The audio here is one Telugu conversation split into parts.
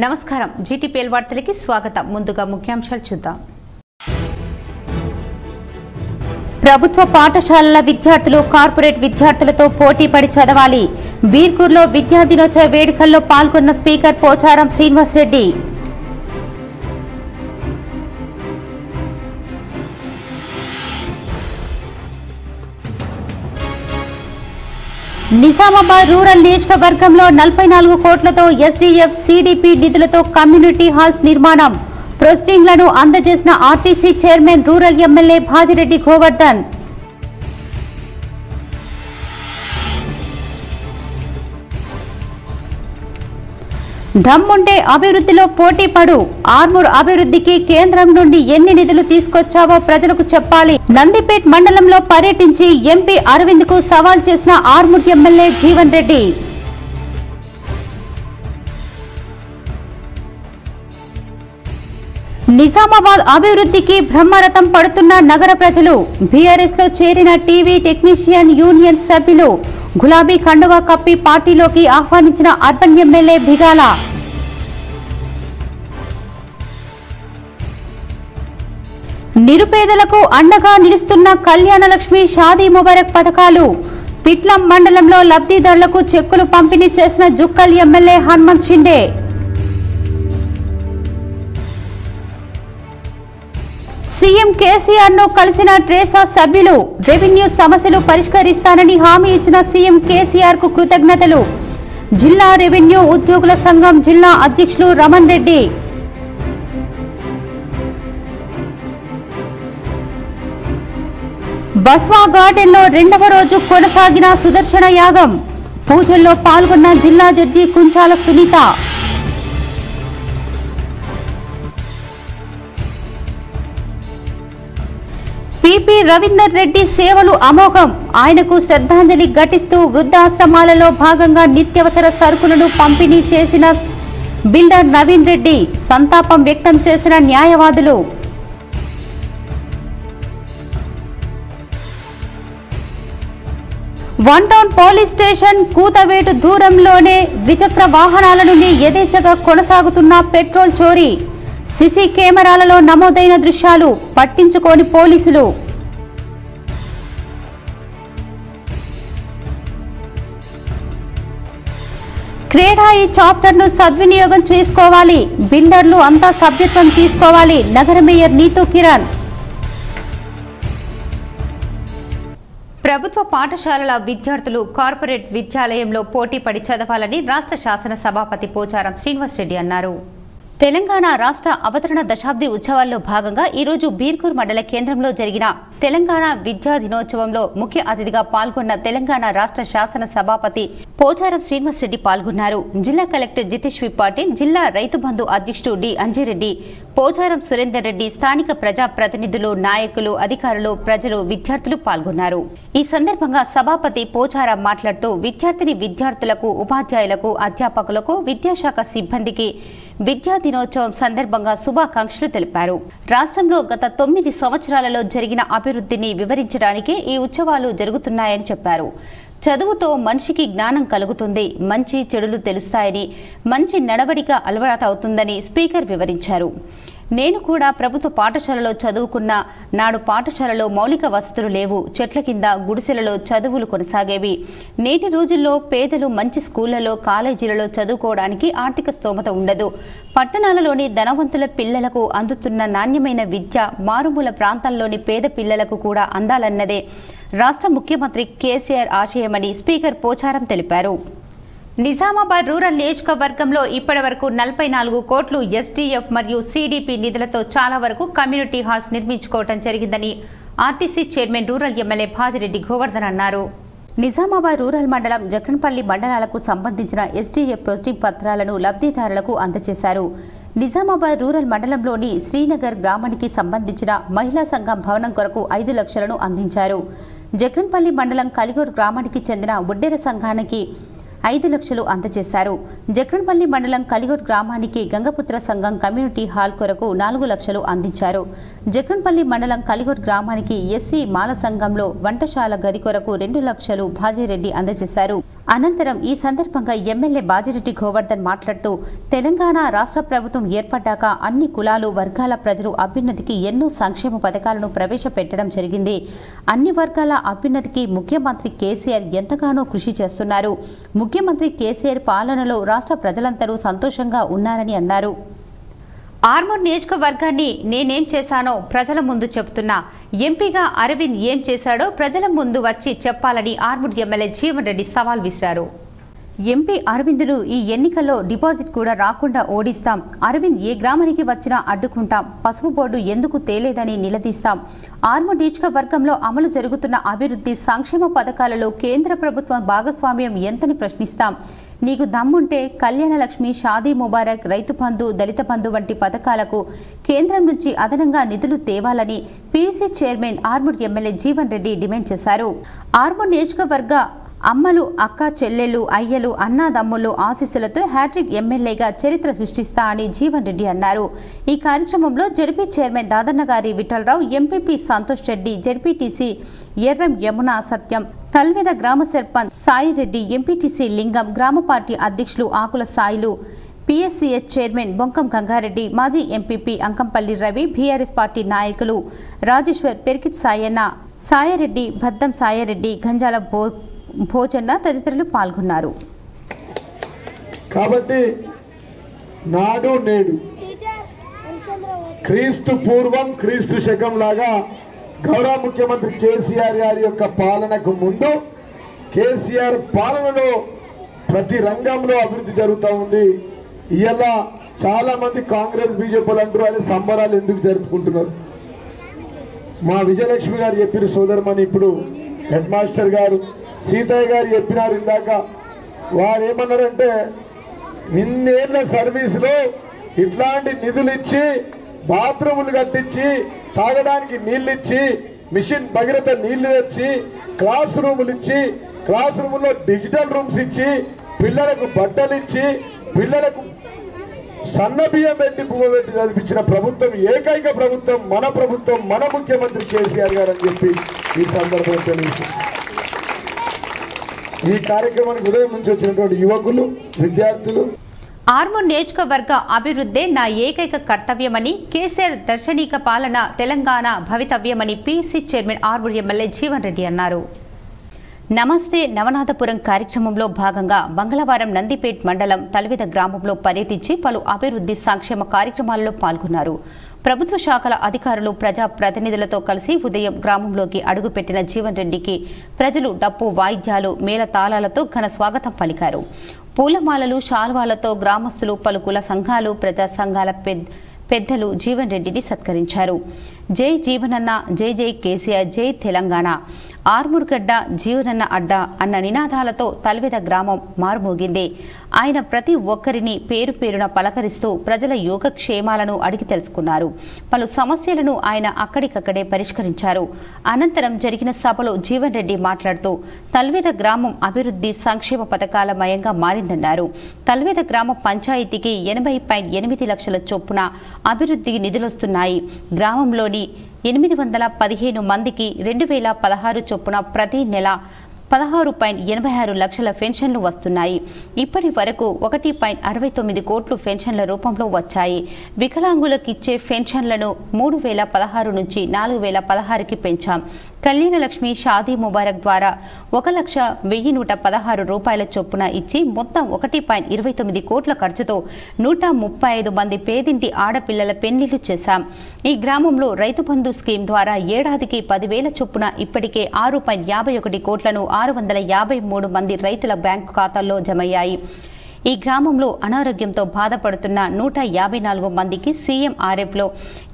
నమస్కారం. జీటీపీఎల్ వార్తలకి స్వాగతం. ముందుగా ముఖ్యాంశాలు చూద్దాం. ప్రభుత్వ పాఠశాలల విద్యార్థులు కార్పొరేట్ విద్యార్థులతో పోటీ పడి చదవాలి. బీర్కూర్లో విద్యా దినోత్సవ వేడుకల్లో పాల్గొన్న స్పీకర్ పోచారం శ్రీనివాసరెడ్డి నిజామాబాద్ రూరల్ నియోజకవర్గంలో నలభై నాలుగు కోట్లతో ఎస్డీఎఫ్ సిడిపి నిధులతో కమ్యూనిటీ హాల్స్ నిర్మాణం. ప్రొస్టింగ్లను అందజేసిన RTC chairman rural MLA Bajireddy Govardhan. దమ్ముంటే అభివృద్ధిలో పోటీ పడు. ఆర్మూర్ అభివృద్ధికి కేంద్రం నుండి ఎన్ని నిధులు తీసుకొచ్చావో ప్రజలకు చెప్పాలి. నందిపేట్ మండలంలో పర్యటించి ఎంపీ అరవింద్కు సవాల్ చేసిన ఆర్మూర్ ఎమ్మెల్యే జీవన్ రెడ్డి. నిజామాబాద్ అభివృద్ధికి బ్రహ్మరథం పడుతున్న నగర ప్రజలు బీఆర్ఎస్లో చేరిన టీవీ టెక్నీషియన్ యూనియన్ సభ్యులు గులాబీ కండువా కప్పి పార్టీలోకి ఆహ్వానించిన అర్బన్ ఎమ్మెల్యే బిగాల. నిరుపేదలకు అండగా నిలుస్తున్న కళ్యాణలక్ష్మి షాదీ ముబారక్ పథకాలు పిట్లం మండలంలో లబ్ధిదారులకు చెక్కులు పంపిణీ చేసిన జుక్కల్ ఎమ్మెల్యే హనుమంత్ షిండే. సీఎం కేసీఆర్ను కలిసిన ట్రేసా సభ్యులు రెవెన్యూ సమస్యలు పరిష్కరిస్తానని హామీ ఇచ్చిన సీఎం కేసీఆర్కు కృతజ్ఞతలు. జిల్లా రెవెన్యూ ఉద్యోగుల సంఘం జిల్లా అధ్యక్షులు రమణ్ రెడ్డి. బస్వా గార్డెన్లో రెండవ రోజు కొనసాగిన సుదర్శన యాగం. పూజల్లో పాల్గొన్న జిల్లా జడ్జి కుంచాల సునీత. పిపి రవీందర్ రెడ్డి సేవలు అమోఘం. ఆయనకు శ్రద్ధాంజలి ఘటిస్తూ వృద్ధాశ్రమాలలో భాగంగా నిత్యవసర సరుకులను పంపిణీ చేసిన బిల్డర్ నవీన్ రెడ్డి సంతాపం వ్యక్తం చేసిన న్యాయవాదులు. వన్ టౌన్ పోలీస్ స్టేషన్ కూతవేటు దూరంలోనే ద్విచక్ర వాహనాల నుండి యథేచ్ఛగా కొనసాగుతున్న పెట్రోల్ చోరీ. సిసి కెమెరాలలో నమోదైన దృశ్యాలు పట్టించుకోని పోలీసులు. క్రీడా ఈ చాప్టర్ను సద్వినియోగం చేసుకోవాలి. బిల్డర్లు అంతా సభ్యత్వం తీసుకోవాలి. నగర మేయర్ నీతూ కిరణ్. ప్రభుత్వ పాఠశాలల విద్యార్థులు కార్పొరేట్ విద్యాలయంలో పోటీ పడి చదవాలని రాష్ట్ర శాసన సభాపతి పోచారం శ్రీనివాసరెడ్డి అన్నారు. తెలంగాణ రాష్ట్ర అవతరణ దశాబ్ది ఉత్సవాల్లో భాగంగా ఈరోజు బీర్కూర్ మండల కేంద్రంలో జరిగిన తెలంగాణ విద్యా దినోత్సవంలో ముఖ్య అతిథిగా పాల్గొన్న తెలంగాణ రాష్ట్ర శాసన సభాపతి పోచారం శ్రీనివాసరెడ్డి పాల్గొన్నారు. జిల్లా కలెక్టర్ జితేష్ పాటిల్ జిల్లా రైతు బంధు అధ్యక్షుడు డి. అంజిరెడ్డి పోచారం సురేందర్ రెడ్డి స్థానిక ప్రజా ప్రతినిధులు నాయకులు అధికారులు ప్రజలు విద్యార్థులు పాల్గొన్నారు. ఈ సందర్భంగా సభాపతి పోచారం మాట్లాడుతూ విద్యార్థిని విద్యార్థులకు ఉపాధ్యాయులకు అధ్యాపకులకు విద్యాశాఖ సిబ్బందికి విద్యా దినోత్సవం సందర్భంగా శుభాకాంక్షలు తెలిపారు. రాష్ట్రంలో గత తొమ్మిది సంవత్సరాలలో జరిగిన అభివృద్ధిని వివరించడానికి ఈ ఉత్సవాలు జరుగుతున్నాయని చెప్పారు. చదువుతో మనిషికి జ్ఞానం కలుగుతుంది. మంచి చెడులు తెలుస్తాయని మంచి నడవడిక అలవాటవుతుందని స్పీకర్ వివరించారు. నేను కూడా ప్రభుత్వ పాఠశాలలో చదువుకున్న నాడు పాఠశాలలో మౌలిక వసతులు లేవు. చెట్ల కింద గుడిసెలలో చదువులు కొనసాగేవి. నేటి రోజుల్లో పేదలు మంచి స్కూళ్ళలో కాలేజీలలో చదువుకోవడానికి ఆర్థిక స్తోమత ఉండదు. పట్టణాలలోని ధనవంతుల పిల్లలకు అందుతున్న నాణ్యమైన విద్య మారుమూల ప్రాంతాల్లోని పేద పిల్లలకు కూడా అందాలన్నదే. రాష్ట్ర ముఖ్యమంత్రి కేసీఆర్ ఆశయమని స్పీకర్ పోచారం తెలిపారు. నిజామాబాద్ రూరల్ నియోజకవర్గంలో ఇప్పటి వరకు నలభై నాలుగు కోట్లు ఎస్డీఎఫ్ మరియు సీడీపీ నిధులతో చాలా వరకు కమ్యూనిటీ హాల్స్ నిర్మించుకోవడం జరిగిందని RTC chairman rural MLA Bajireddy Govardhan అన్నారు. నిజామాబాద్ రూరల్ మండలం జక్రన్పల్లి మండలాలకు సంబంధించిన ఎస్డీఎఫ్ పోస్టింగ్ పత్రాలను లబ్ధిదారులకు అందజేశారు. నిజామాబాద్ రూరల్ మండలంలోని శ్రీనగర్ గ్రామానికి సంబంధించిన మహిళా సంఘం భవనం కొరకు ఐదు లక్షలను అందించారు. జక్రన్పల్లి మండలం కలిగూరు గ్రామానికి చెందిన బుడ్డెర సంఘానికి ఐదు లక్షలు అందజేశారు. జక్రన్పల్లి మండలం కలిగోడ్ గ్రామానికి గంగపుత్ర సంఘం కమ్యూనిటీ హాల్ కొరకు నాలుగు లక్షలు అందించారు. జక్రన్పల్లి మండలం కలిగోడ్ గ్రామానికి ఎస్సీ మాల సంఘంలో వంటశాల గది కొరకు రెండు లక్షలు భాజీరెడ్డి అందజేశారు. అనంతరం ఈ సందర్భంగా ఎమ్మెల్యే బాజిరెడ్డి గోవర్ధన్ మాట్లాడుతూ తెలంగాణ రాష్ట్ర ప్రభుత్వం ఏర్పడ్డాక అన్ని కులాలు వర్గాల ప్రజలు అభ్యున్నతికి ఎన్నో సంక్షేమ పథకాలను ప్రవేశపెట్టడం జరిగింది. అన్ని వర్గాల అభ్యున్నతికి ముఖ్యమంత్రి కేసీఆర్ ఎంతగానో కృషి చేస్తున్నారు. ముఖ్యమంత్రి కేసీఆర్ పాలనలో రాష్ట్ర ప్రజలందరూ సంతోషంగా ఉన్నారని అన్నారు. ఆర్మూర్ నియోజకవర్గాన్ని నేనేం చేశానో ప్రజల ముందు చెబుతున్నా. ఎంపీగా అరవింద్ ఏం చేశాడో ప్రజల ముందు వచ్చి చెప్పాలని ఆర్మూర్ ఎమ్మెల్యే జీవన్ రెడ్డి సవాల్ విసిరారు. ఎంపీ అరవింద్ను ఈ ఎన్నికల్లో డిపాజిట్ కూడా రాకుండా ఓడిస్తాం. అరవింద్ ఏ గ్రామానికి వచ్చినా అడ్డుకుంటాం. పసుపు బోర్డు ఎందుకు తేలేదని నిలదీస్తాం. ఆర్మూర్ నియోజకవర్గంలో అమలు జరుగుతున్న అభివృద్ధి సంక్షేమ పథకాలలో కేంద్ర ప్రభుత్వం భాగస్వామ్యం ఎంతని ప్రశ్నిస్తాం. నీకు దమ్ముంటే కళ్యాణ లక్ష్మి షాదీ ముబారక్ రైతు బంధు దళిత బంధు వంటి పథకాలకు కేంద్రం నుంచి అదనంగా నిధులు తేవాలని PUC chairman Armoor MLA Jeevan Reddy demand చేశారు. ఆర్మూర్ నియోజకవర్గ అమ్మలు అక్క చెల్లెలు అయ్యలు అన్నాదమ్ములు ఆశీస్సులతో హ్యాట్రిక్ ఎమ్మెల్యేగా చరిత్ర సృష్టిస్తా అని జీవన్ రెడ్డి అన్నారు. ఈ కార్యక్రమంలో జడ్పీ చైర్మన్ దాదన్న గారి విఠలరావు ఎంపీపీ సంతోష్ రెడ్డి జడ్పీటీసీ ఎర్రం యమున సత్యం తల్వేద గ్రామ సర్పంచ్ సాయిరెడ్డి ఎంపీటీసీ లింగం గ్రామ పార్టీ అధ్యక్షులు ఆకుల సాయిలు పిఎస్సిఎస్ చైర్మన్ బొంకం గంగారెడ్డి మాజీ MPP Ankampalli Ravi BRS party నాయకులు రాజేశ్వర్ పెరికిట్ సాయన్న సాయారెడ్డి భద్దం సాయారెడ్డి గంజాల భో భోజన్న తదితరులు పాల్గొన్నారు. కాబట్టి నాడు నేడు క్రీస్తు పూర్వం క్రీస్తు శకం లాగా గౌరవ ముఖ్యమంత్రి కేసీఆర్ గారి యొక్క పాలనకు ముందు కేసీఆర్ పాలనలో ప్రతి రంగంలో అభివృద్ధి జరుగుతూ ఉంది. ఇలా చాలా మంది కాంగ్రెస్ బీజేపీలు అంటారు అనే సంబరాలు ఎందుకు జరుపుకుంటున్నారు? మా విజయలక్ష్మి గారు చెప్పిన సోదరమని ఇప్పుడు హెడ్ మాస్టర్ గారు సీతయ్య గారు చెప్పినారు ఇందాక. వారు ఏమన్నారంటే ఇన్నేళ్ళ సర్వీసులో ఇట్లాంటి నిధులు ఇచ్చి బాత్రూములు కట్టించి తాగడానికి నీళ్ళు ఇచ్చి మిషన్ భగీరథ నీళ్ళు తెచ్చి క్లాస్ రూములు ఇచ్చి క్లాస్ రూముల్లో డిజిటల్ రూమ్స్ ఇచ్చి పిల్లలకు బట్టలు ఇచ్చి పిల్లలకు సన్న బియ్యం పెట్టి పెట్టి చదివించిన ప్రభుత్వం ఏకైక ప్రభుత్వం మన ప్రభుత్వం మన ముఖ్యమంత్రి కేసీఆర్ గారు అని చెప్పి ఈ సందర్భం తెలియజేస్తుంది ఈ కార్యక్రమానికి ఉదయం నుంచి వచ్చినటువంటి యువకులు విద్యార్థులు. ఆర్మూర్ నియోజకవర్గ అభివృద్ధే నా ఏకైక కర్తవ్యమని కేసీఆర్ దర్శనీక పాలన Telangana భవితవ్యమని PC chairman Armoor MLA Jeevan Reddy అన్నారు. నమస్తే నవనాథపురం కార్యక్రమంలో భాగంగా మంగళవారం నందిపేట్ మండలం తలవిద గ్రామంలో పర్యటించి పలు అభివృద్ధి సంక్షేమ కార్యక్రమాల్లో పాల్గొన్నారు. ప్రభుత్వ శాఖల అధికారులు ప్రజా ప్రతినిధులతో కలిసి ఉదయం గ్రామంలోకి అడుగుపెట్టిన జీవన్ రెడ్డికి ప్రజలు డప్పు వాయిద్యాలు మేళ తాళాలతో ఘన స్వాగతం పలికారు. పూలమాలలు శాల్వాలతో గ్రామస్తులు పలు కుల సంఘాలు ప్రజా సంఘాల పెద్ద పెద్దలు జీవన్ రెడ్డిని సత్కరించారు. జై జీవనన్న జై జై కేసీఆర్ జై తెలంగాణ ఆర్మూర్గడ్డ జీవనన్న అడ్డ అన్న నినాదాలతో తల్వేద గ్రామం మారుమోగింది. ఆయన ప్రతి ఒక్కరిని పేరు పేరున పలకరిస్తూ ప్రజల యోగక్షేమాలను అడిగి తెలుసుకున్నారు. పలు సమస్యలను ఆయన అక్కడికక్కడే పరిష్కరించారు. అనంతరం జరిగిన సభలో జీవన్ రెడ్డి మాట్లాడుతూ తల్వేద గ్రామం అభివృద్ధి సంక్షేమ పథకాల మయంగా మారిందన్నారు. తల్వేద గ్రామ పంచాయతీకి ఎనభై పాయింట్ ఎనిమిది లక్షల చొప్పున అభివృద్ధికి నిధులొస్తున్నాయి. గ్రామంలోని ఎనిమిది వందల పదిహేను మందికి రెండు వేల పదహారు చొప్పున ప్రతి నెల పదహారు పాయింట్ ఎనభై ఆరు లక్షల పెన్షన్లు వస్తున్నాయి. ఇప్పటి వరకు ఒకటి పాయింట్ అరవై తొమ్మిది కోట్లు పెన్షన్ల రూపంలో వచ్చాయి. వికలాంగులకు ఇచ్చే పెన్షన్లను మూడు వేల పదహారు నుంచి నాలుగు వేల పదహారుకి పెంచాం. కళ్యాణ లక్ష్మి షాదీ ముబారక్ ద్వారా ఒక లక్ష వెయ్యి నూట పదహారు రూపాయల చొప్పున ఇచ్చి మొత్తం ఒకటి పాయింట్ ఇరవై తొమ్మిది కోట్ల ఖర్చుతో నూట ముప్పై ఐదు మంది పేదింటి ఆడపిల్లల పెళ్ళిళ్ళు చేశాం. ఈ గ్రామంలో రైతు బంధు స్కీమ్ ద్వారా ఏడాదికి పదివేల చొప్పున ఇప్పటికే ఆరు పాయింట్ యాభై ఒకటి కోట్లను ఆరు వందల యాభై మూడు మంది రైతుల బ్యాంకు ఖాతాల్లో జమయ్యాయి. ఈ గ్రామంలో అనారోగ్యంతో బాధపడుతున్న నూట యాభై నాలుగు మందికి సీఎంఆర్ఎఫ్లో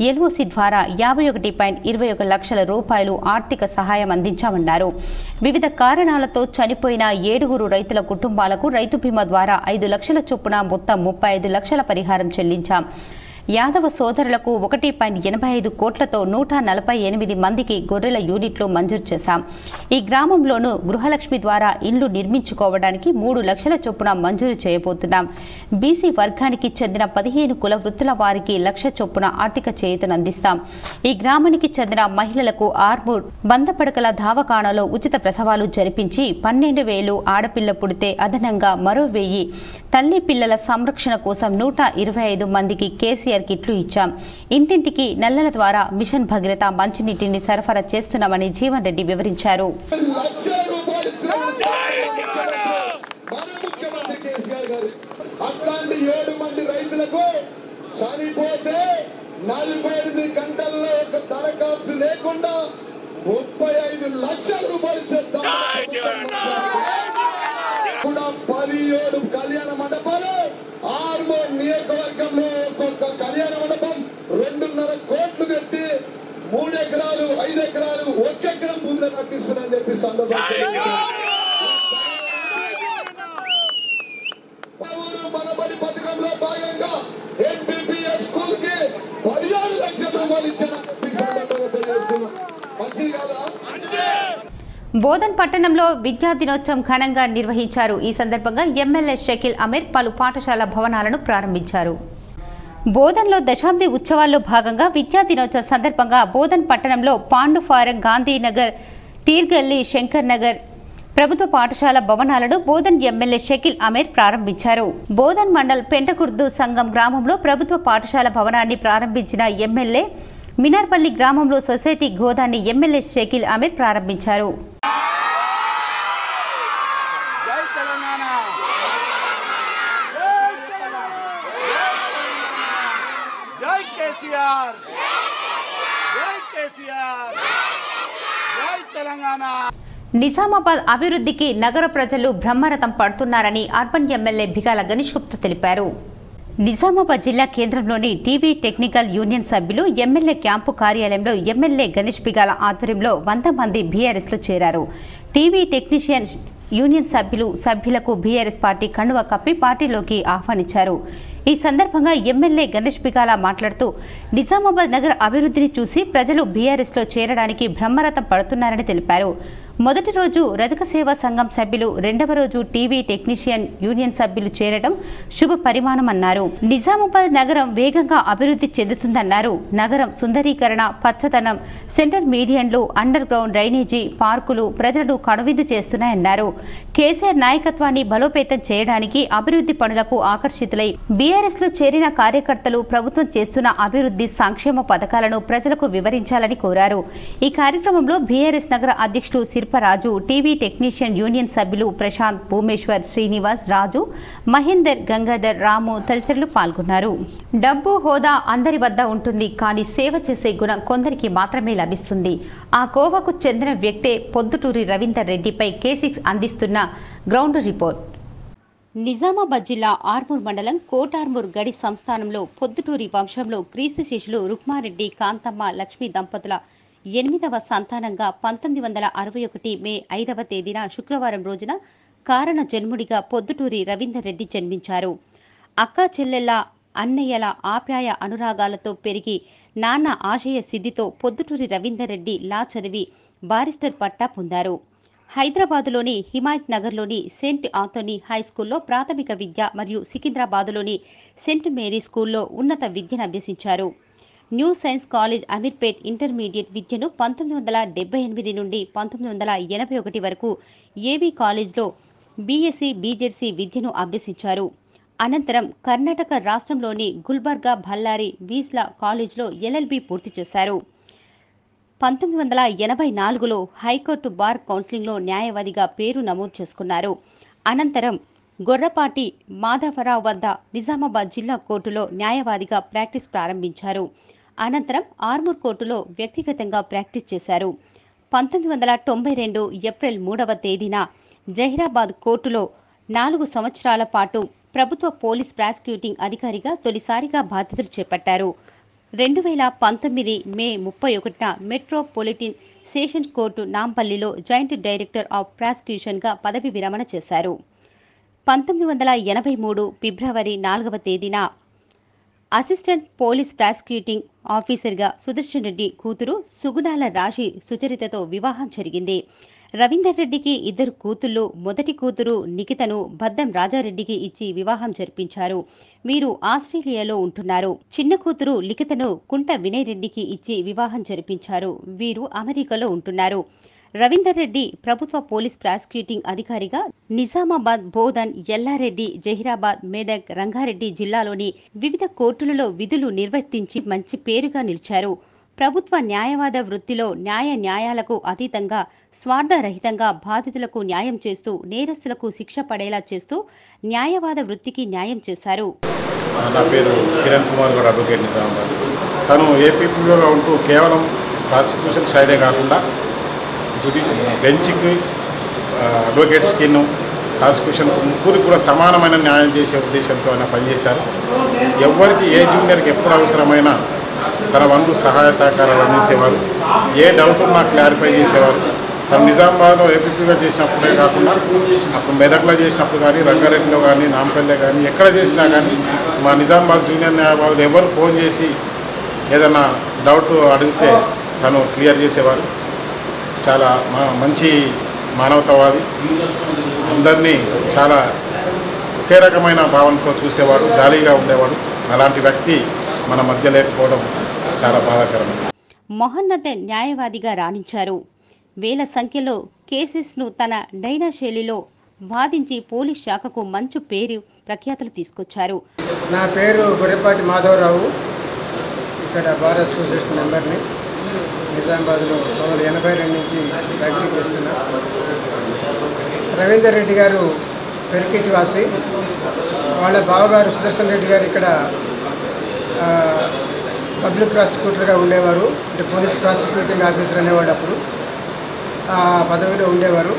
ఎల్ఓసి ద్వారా యాభై ఒకటి పాయింట్ ఇరవై ఒక లక్షల రూపాయలు ఆర్థిక సహాయం అందించామన్నారు. వివిధ కారణాలతో చనిపోయిన ఏడుగురు రైతుల కుటుంబాలకు రైతు బీమా ద్వారా ఐదు లక్షల చొప్పున మొత్తం ముప్పై ఐదు లక్షల పరిహారం చెల్లించాం. యాదవ సోదరులకు ఒకటి పాయింట్ ఎనభై ఐదు కోట్లతో నూట నలభై ఎనిమిది మందికి గొర్రెల యూనిట్లు మంజూరు చేశాం. ఈ గ్రామంలోనూ గృహలక్ష్మి ద్వారా ఇళ్ళు నిర్మించుకోవడానికి మూడు లక్షల చొప్పున మంజూరు చేయబోతున్నాం. బీసీ వర్గానికి చెందిన పదిహేను కుల వృత్తుల వారికి లక్ష చొప్పున ఆర్థిక చేయుతను అందిస్తాం. ఈ గ్రామానికి చెందిన మహిళలకు ఆర్మూర్ బందపడకల ధావకాణలో ఉచిత ప్రసవాలు జరిపించి పన్నెండు వేలు ఆడపిల్ల పుడితే అదనంగా మరో వెయ్యి తల్లి పిల్లల సంరక్షణ కోసం నూట ఇరవై ఐదు మందికి కేసీఆర్ కిట్లు ఇచ్చాం. ఇంటింటికి నల్లల ద్వారా మిషన్ భగీరథ మంచినీటిని సరఫరా చేస్తున్నామని జీవన్ రెడ్డి వివరించారు. లక్ష రూపాయలు ఇస్తున్నాడు మన ముఖ్యమంత్రి కేసీఆర్ గారు అట్లాంటి ఏడు మంది రైతులకు చనిపోతే నలభై ఎనిమిది గంటల్లో ఒక దరఖాస్తు లేకుండా ముప్పై ఐదు లక్షల రూపాయలు చేద్దాం కూడా పదిహేడు కళ్యాణ మండపాలు ఒక్కొక్క కళ్యాణ మండపం రెండున్నర కోట్లు పెట్టి మూడు ఎకరాలు ఐదు ఎకరాలు ఒక ఎకరం భూమిలో కట్టిస్తున్నారని చెప్పి సందర్భంగా మనబడి పథకంలో భాగంగా ఎంపీపీఎస్ స్కూల్కి పదిహేను లక్షల రూపాయలు ఇచ్చిన మంచిది కాదా? బోధన్ పట్టణంలో విద్యా దినోత్సవం ఘనంగా నిర్వహించారు. ఈ సందర్భంగా ఎమ్మెల్యే షకీల్ అమీర్ పలు పాఠశాల భవనాలను ప్రారంభించారు. బోధన్లో దశాబ్ది ఉత్సవాల్లో భాగంగా విద్యా దినోత్సవ సందర్భంగా బోధన్ పట్టణంలో పాండు ఫారం గాంధీనగర్ తీర్గల్లి శంకర్ నగర్ ప్రభుత్వ పాఠశాల భవనాలను బోధన్ ఎమ్మెల్యే షకిల్ అమీర్ ప్రారంభించారు. బోధన్ మండల్ పెంటకుర్దు సంఘం గ్రామంలో ప్రభుత్వ పాఠశాల భవనాన్ని ప్రారంభించిన ఎమ్మెల్యే మినార్పల్లి గ్రామంలో సొసైటీ గోదాన్ని ఎమ్మెల్యే షకిల్ అమీర్ ప్రారంభించారు జై తెలంగాణ జై కేసీఆర్ జై కేసీఆర్ జై తెలంగాణ నిజామాబాద్ అభివృద్ధికి నగర ప్రజలు బ్రహ్మరథం పడుతున్నారని అర్బన్ ఎమ్మెల్యే బిగాల గణేష్ గుప్తా తెలిపారు. నిజామాబాద్ జిల్లా కేంద్రంలోని టీవీ టెక్నికల్ యూనియన్ సభ్యులు ఎమ్మెల్యే క్యాంపు కార్యాలయంలో ఎమ్మెల్యే గణేష్ బిగాల ఆధ్వర్యంలో వంద మంది బీఆర్ఎస్లో చేరారు. టీవీ టెక్నీషియన్ యూనియన్ సభ్యులు సభ్యులకు బీఆర్ఎస్ పార్టీ కండువ కప్పి పార్టీలోకి ఆహ్వానించారు. ఈ సందర్భంగా ఎమ్మెల్యే గణేష్ బిగాల మాట్లాడుతూ నిజామాబాద్ నగర అభివృద్ధిని చూసి ప్రజలు బీఆర్ఎస్లో చేరడానికి బ్రహ్మరథం పడుతున్నారని తెలిపారు. మొదటి రోజు రజక సేవా సంఘం సభ్యులు రెండవ రోజు టీవీ టెక్నీషియన్ యూనియన్ సభ్యులు చేరడం శుభ పరిమాణమన్నారు. నిజామాబాద్ నగరం వేగంగా అభివృద్ధి చెందుతుందన్నారు. నగరం సుందరీకరణ పచ్చదనం సెంటర్ మీడియన్లు అండర్ గ్రౌండ్ డ్రైనేజీ పార్కులు ప్రజలను కనువిందు చేస్తున్నాయన్నారు. కేసీఆర్ నాయకత్వాన్ని బలోపేతం చేయడానికి అభివృద్ధి పనులకు ఆకర్షితులై బీఆర్ఎస్లో చేరిన కార్యకర్తలు ప్రభుత్వం చేస్తున్న అభివృద్ధి సంక్షేమ పథకాలను ప్రజలకు వివరించాలని కోరారు. ఈ కార్యక్రమంలో బీఆర్ఎస్ నగర అధ్యక్షుడు శిల్పరాజు టీవీ టెక్నీషియన్ యూనియన్ సభ్యులు ప్రశాంత్ భూమేశ్వర్ శ్రీనివాస్ రాజు మహేందర్ గంగాధర్ రాము తదితరులు పాల్గొన్నారు. డబ్బు హోదా అందరి వద్ద ఉంటుంది కానీ సేవ చేసే గుణం కొందరికి మాత్రమే లభిస్తుంది. ఆ కోవకు చెందిన వ్యక్తే పొద్దుటూరి రవీందర్ రెడ్డిపై కేసిక్స్ అందిస్తున్న గ్రౌండ్ రిపోర్ట్. నిజామాబాద్ జిల్లా ఆర్మూర్ మండలం కోటార్మూర్ గడి సంస్థానంలో పొద్దుటూరి వంశంలో క్రీస్తు శిష్యులు రుక్మారెడ్డి కాంతమ్మ లక్ష్మీ దంపతుల ఎనిమిదవ సంతానంగా పంతొమ్మిది వందల అరవై ఒకటి మే ఐదవ తేదీన శుక్రవారం రోజున కారణ జన్ముడిగా పొద్దుటూరి రవీందర్ రెడ్డి జన్మించారు. అక్కా చెల్లెళ్ళ అన్నయ్యల ఆప్యాయ అనురాగాలతో పెరిగి నాన్న ఆశయ సిద్ధితో పొద్దుటూరి రవీందర్ రెడ్డి లా చదివి బారిస్టర్ పట్టా పొందారు. హైదరాబాదులోని హిమాయత్ నగర్లోని సెయింట్ ఆంథోనీ హై స్కూల్లో ప్రాథమిక విద్య మరియు సికింద్రాబాదులోని సెంట్ మేరీ స్కూల్లో ఉన్నత విద్యను అభ్యసించారు. New science college Ameerpet intermediate విద్యను పంతొమ్మిది వందల డెబ్బై ఎనిమిది నుండి పంతొమ్మిది వందల ఎనభై ఒకటి వరకు ఏబీ కాలేజ్లో బీఎస్సీ బీజెడ్సీ విద్యను అభ్యసించారు. అనంతరం కర్ణాటక రాష్ట్రంలోని గుల్బర్గా భల్లారి వీస్లా కాలేజ్లో ఎల్ఎల్బి పూర్తి చేశారు. పంతొమ్మిది వందల ఎనభై నాలుగులో హైకోర్టు బార్ కౌన్సిలింగ్లో న్యాయవాదిగా పేరు నమోదు చేసుకున్నారు. అనంతరం గొర్రపాటి మాధవరావు వద్ద నిజామాబాద్ జిల్లా కోర్టులో న్యాయవాదిగా ప్రాక్టీస్ ప్రారంభించారు. అనంతరం ఆర్మూర్ కోర్టులో వ్యక్తిగతంగా ప్రాక్టీస్ చేశారు. పంతొమ్మిది వందల తొంభై రెండు ఏప్రిల్ మూడవ తేదీన జహీరాబాద్ కోర్టులో నాలుగు సంవత్సరాల పాటు ప్రభుత్వ పోలీస్ ప్రాసిక్యూటింగ్ అధికారిగా తొలిసారిగా బాధ్యతలు చేపట్టారు. రెండు వేల పంతొమ్మిది మే ముప్పై ఒకటిన మెట్రోపాలిటన్ సెషన్ కోర్టు నాంపల్లిలో జాయింట్ డైరెక్టర్ ఆఫ్ ప్రాసిక్యూషన్గా పదవి విరమణ చేశారు. పంతొమ్మిది వందల ఎనభై మూడు ఫిబ్రవరి నాలుగవ తేదీన అసిస్టెంట్ పోలీస్ ప్రాసిక్యూటింగ్ ఆఫీసర్గా సుదర్శన్ రెడ్డి కూతురు సుగుణాల రాశి సుచరితతో వివాహం జరిగింది. రవీందర్ రెడ్డికి ఇద్దరు కూతుళ్ళు మొదటి కూతురు నిఖితను బద్దం రాజారెడ్డికి ఇచ్చి వివాహం జరిపించారు. వీరు ఆస్ట్రేలియాలో ఉంటున్నారు. చిన్న కూతురు లిఖితను కుంట వినయ్ రెడ్డికి ఇచ్చి వివాహం జరిపించారు. వీరు అమెరికాలో ఉంటున్నారు. రవీందర్ రెడ్డి ప్రభుత్వ పోలీస్ ప్రాసిక్యూటింగ్ అధికారిగా నిజామాబాద్ బోధన్ ఎల్లారెడ్డి జహీరాబాద్ మేదక్ రంగారెడ్డి జిల్లాలోని వివిధ కోర్టులలో విధులు నిర్వర్తించి మంచి పేరుగా నిలిచారు. ప్రభుత్వ న్యాయవాద వృత్తిలో న్యాయ న్యాయాలకు అతీతంగా స్వార్థరహితంగా బాధితులకు న్యాయం చేస్తూ నేరస్తులకు శిక్ష పడేలా చేస్తూ న్యాయవాద వృత్తికి న్యాయం చేశారు. నా పేరు కిరణ్ కుమార్ గారు అడ్వకేట్ నిజామాబాద్. తను ఏపీపీఓగా ఉంటూ కేవలం ప్రాసిక్యూషన్ సైడే కాకుండా జుడి బెంచ్కి అడ్వకేట్ స్కిన్ ప్రాసిక్యూషన్ ముగ్గురికి కూడా సమానమైన న్యాయం చేసే ఉద్దేశంతో ఆయన పనిచేశారు. ఎవరికి ఏ జూనియర్కి ఎప్పుడు అవసరమైనా తన వంతు సహాయ సహకారాలు అందించేవారు. ఏ డౌట్ నాకు క్లారిఫై చేసేవారు. తను నిజామాబాద్లో ఏపీపీగా చేసినప్పుడే కాకుండా అప్పుడు మెదక్లో చేసినప్పుడు కానీ రంగారెడ్డిలో కానీ నాంపల్లె కానీ ఎక్కడ చేసినా కానీ మా నిజామాబాద్ జూనియర్ న్యాయవాదులు ఎవరు ఫోన్ చేసి ఏదైనా డౌట్ అడిగితే తను క్లియర్ చేసేవారు. చాలా మా మంచి మానవతావాది. అందరినీ చాలా ఒకే రకమైన భావనతో చూసేవాడు జాలీగా ఉండేవాడు. అలాంటి వ్యక్తి మన మధ్య లేకపోవడం చాలా బాధాకరం మొహన్నద్ న్యాయవాదిగా రాణించారు. వేల సంఖ్యలో కేసెస్ను తన డైనా శైలిలో వాదించి పోలీస్ శాఖకు మంచు పేరు ప్రఖ్యాతులు తీసుకొచ్చారు. నా పేరు గొర్రెపాటి మాధవరావు. ఇక్కడ బార్ అసోసియేషన్ మెంబర్ని. నిజామాబాద్లో పంతొమ్మిది వందల ఎనభై రెండు నుంచి ప్రాక్టీస్ చేస్తున్నా రవీందర్ రెడ్డి గారు పెరికిటి వాసి. వాళ్ళ బావగారు సుదర్శన్ రెడ్డి గారు ఇక్కడ పబ్లిక్ ప్రాసిక్యూటర్గా ఉండేవారు. అంటే పోలీస్ ప్రాసిక్యూటింగ్ ఆఫీసర్ అనేవాడు అప్పుడు. ఆ పదవిలో ఉండేవారు.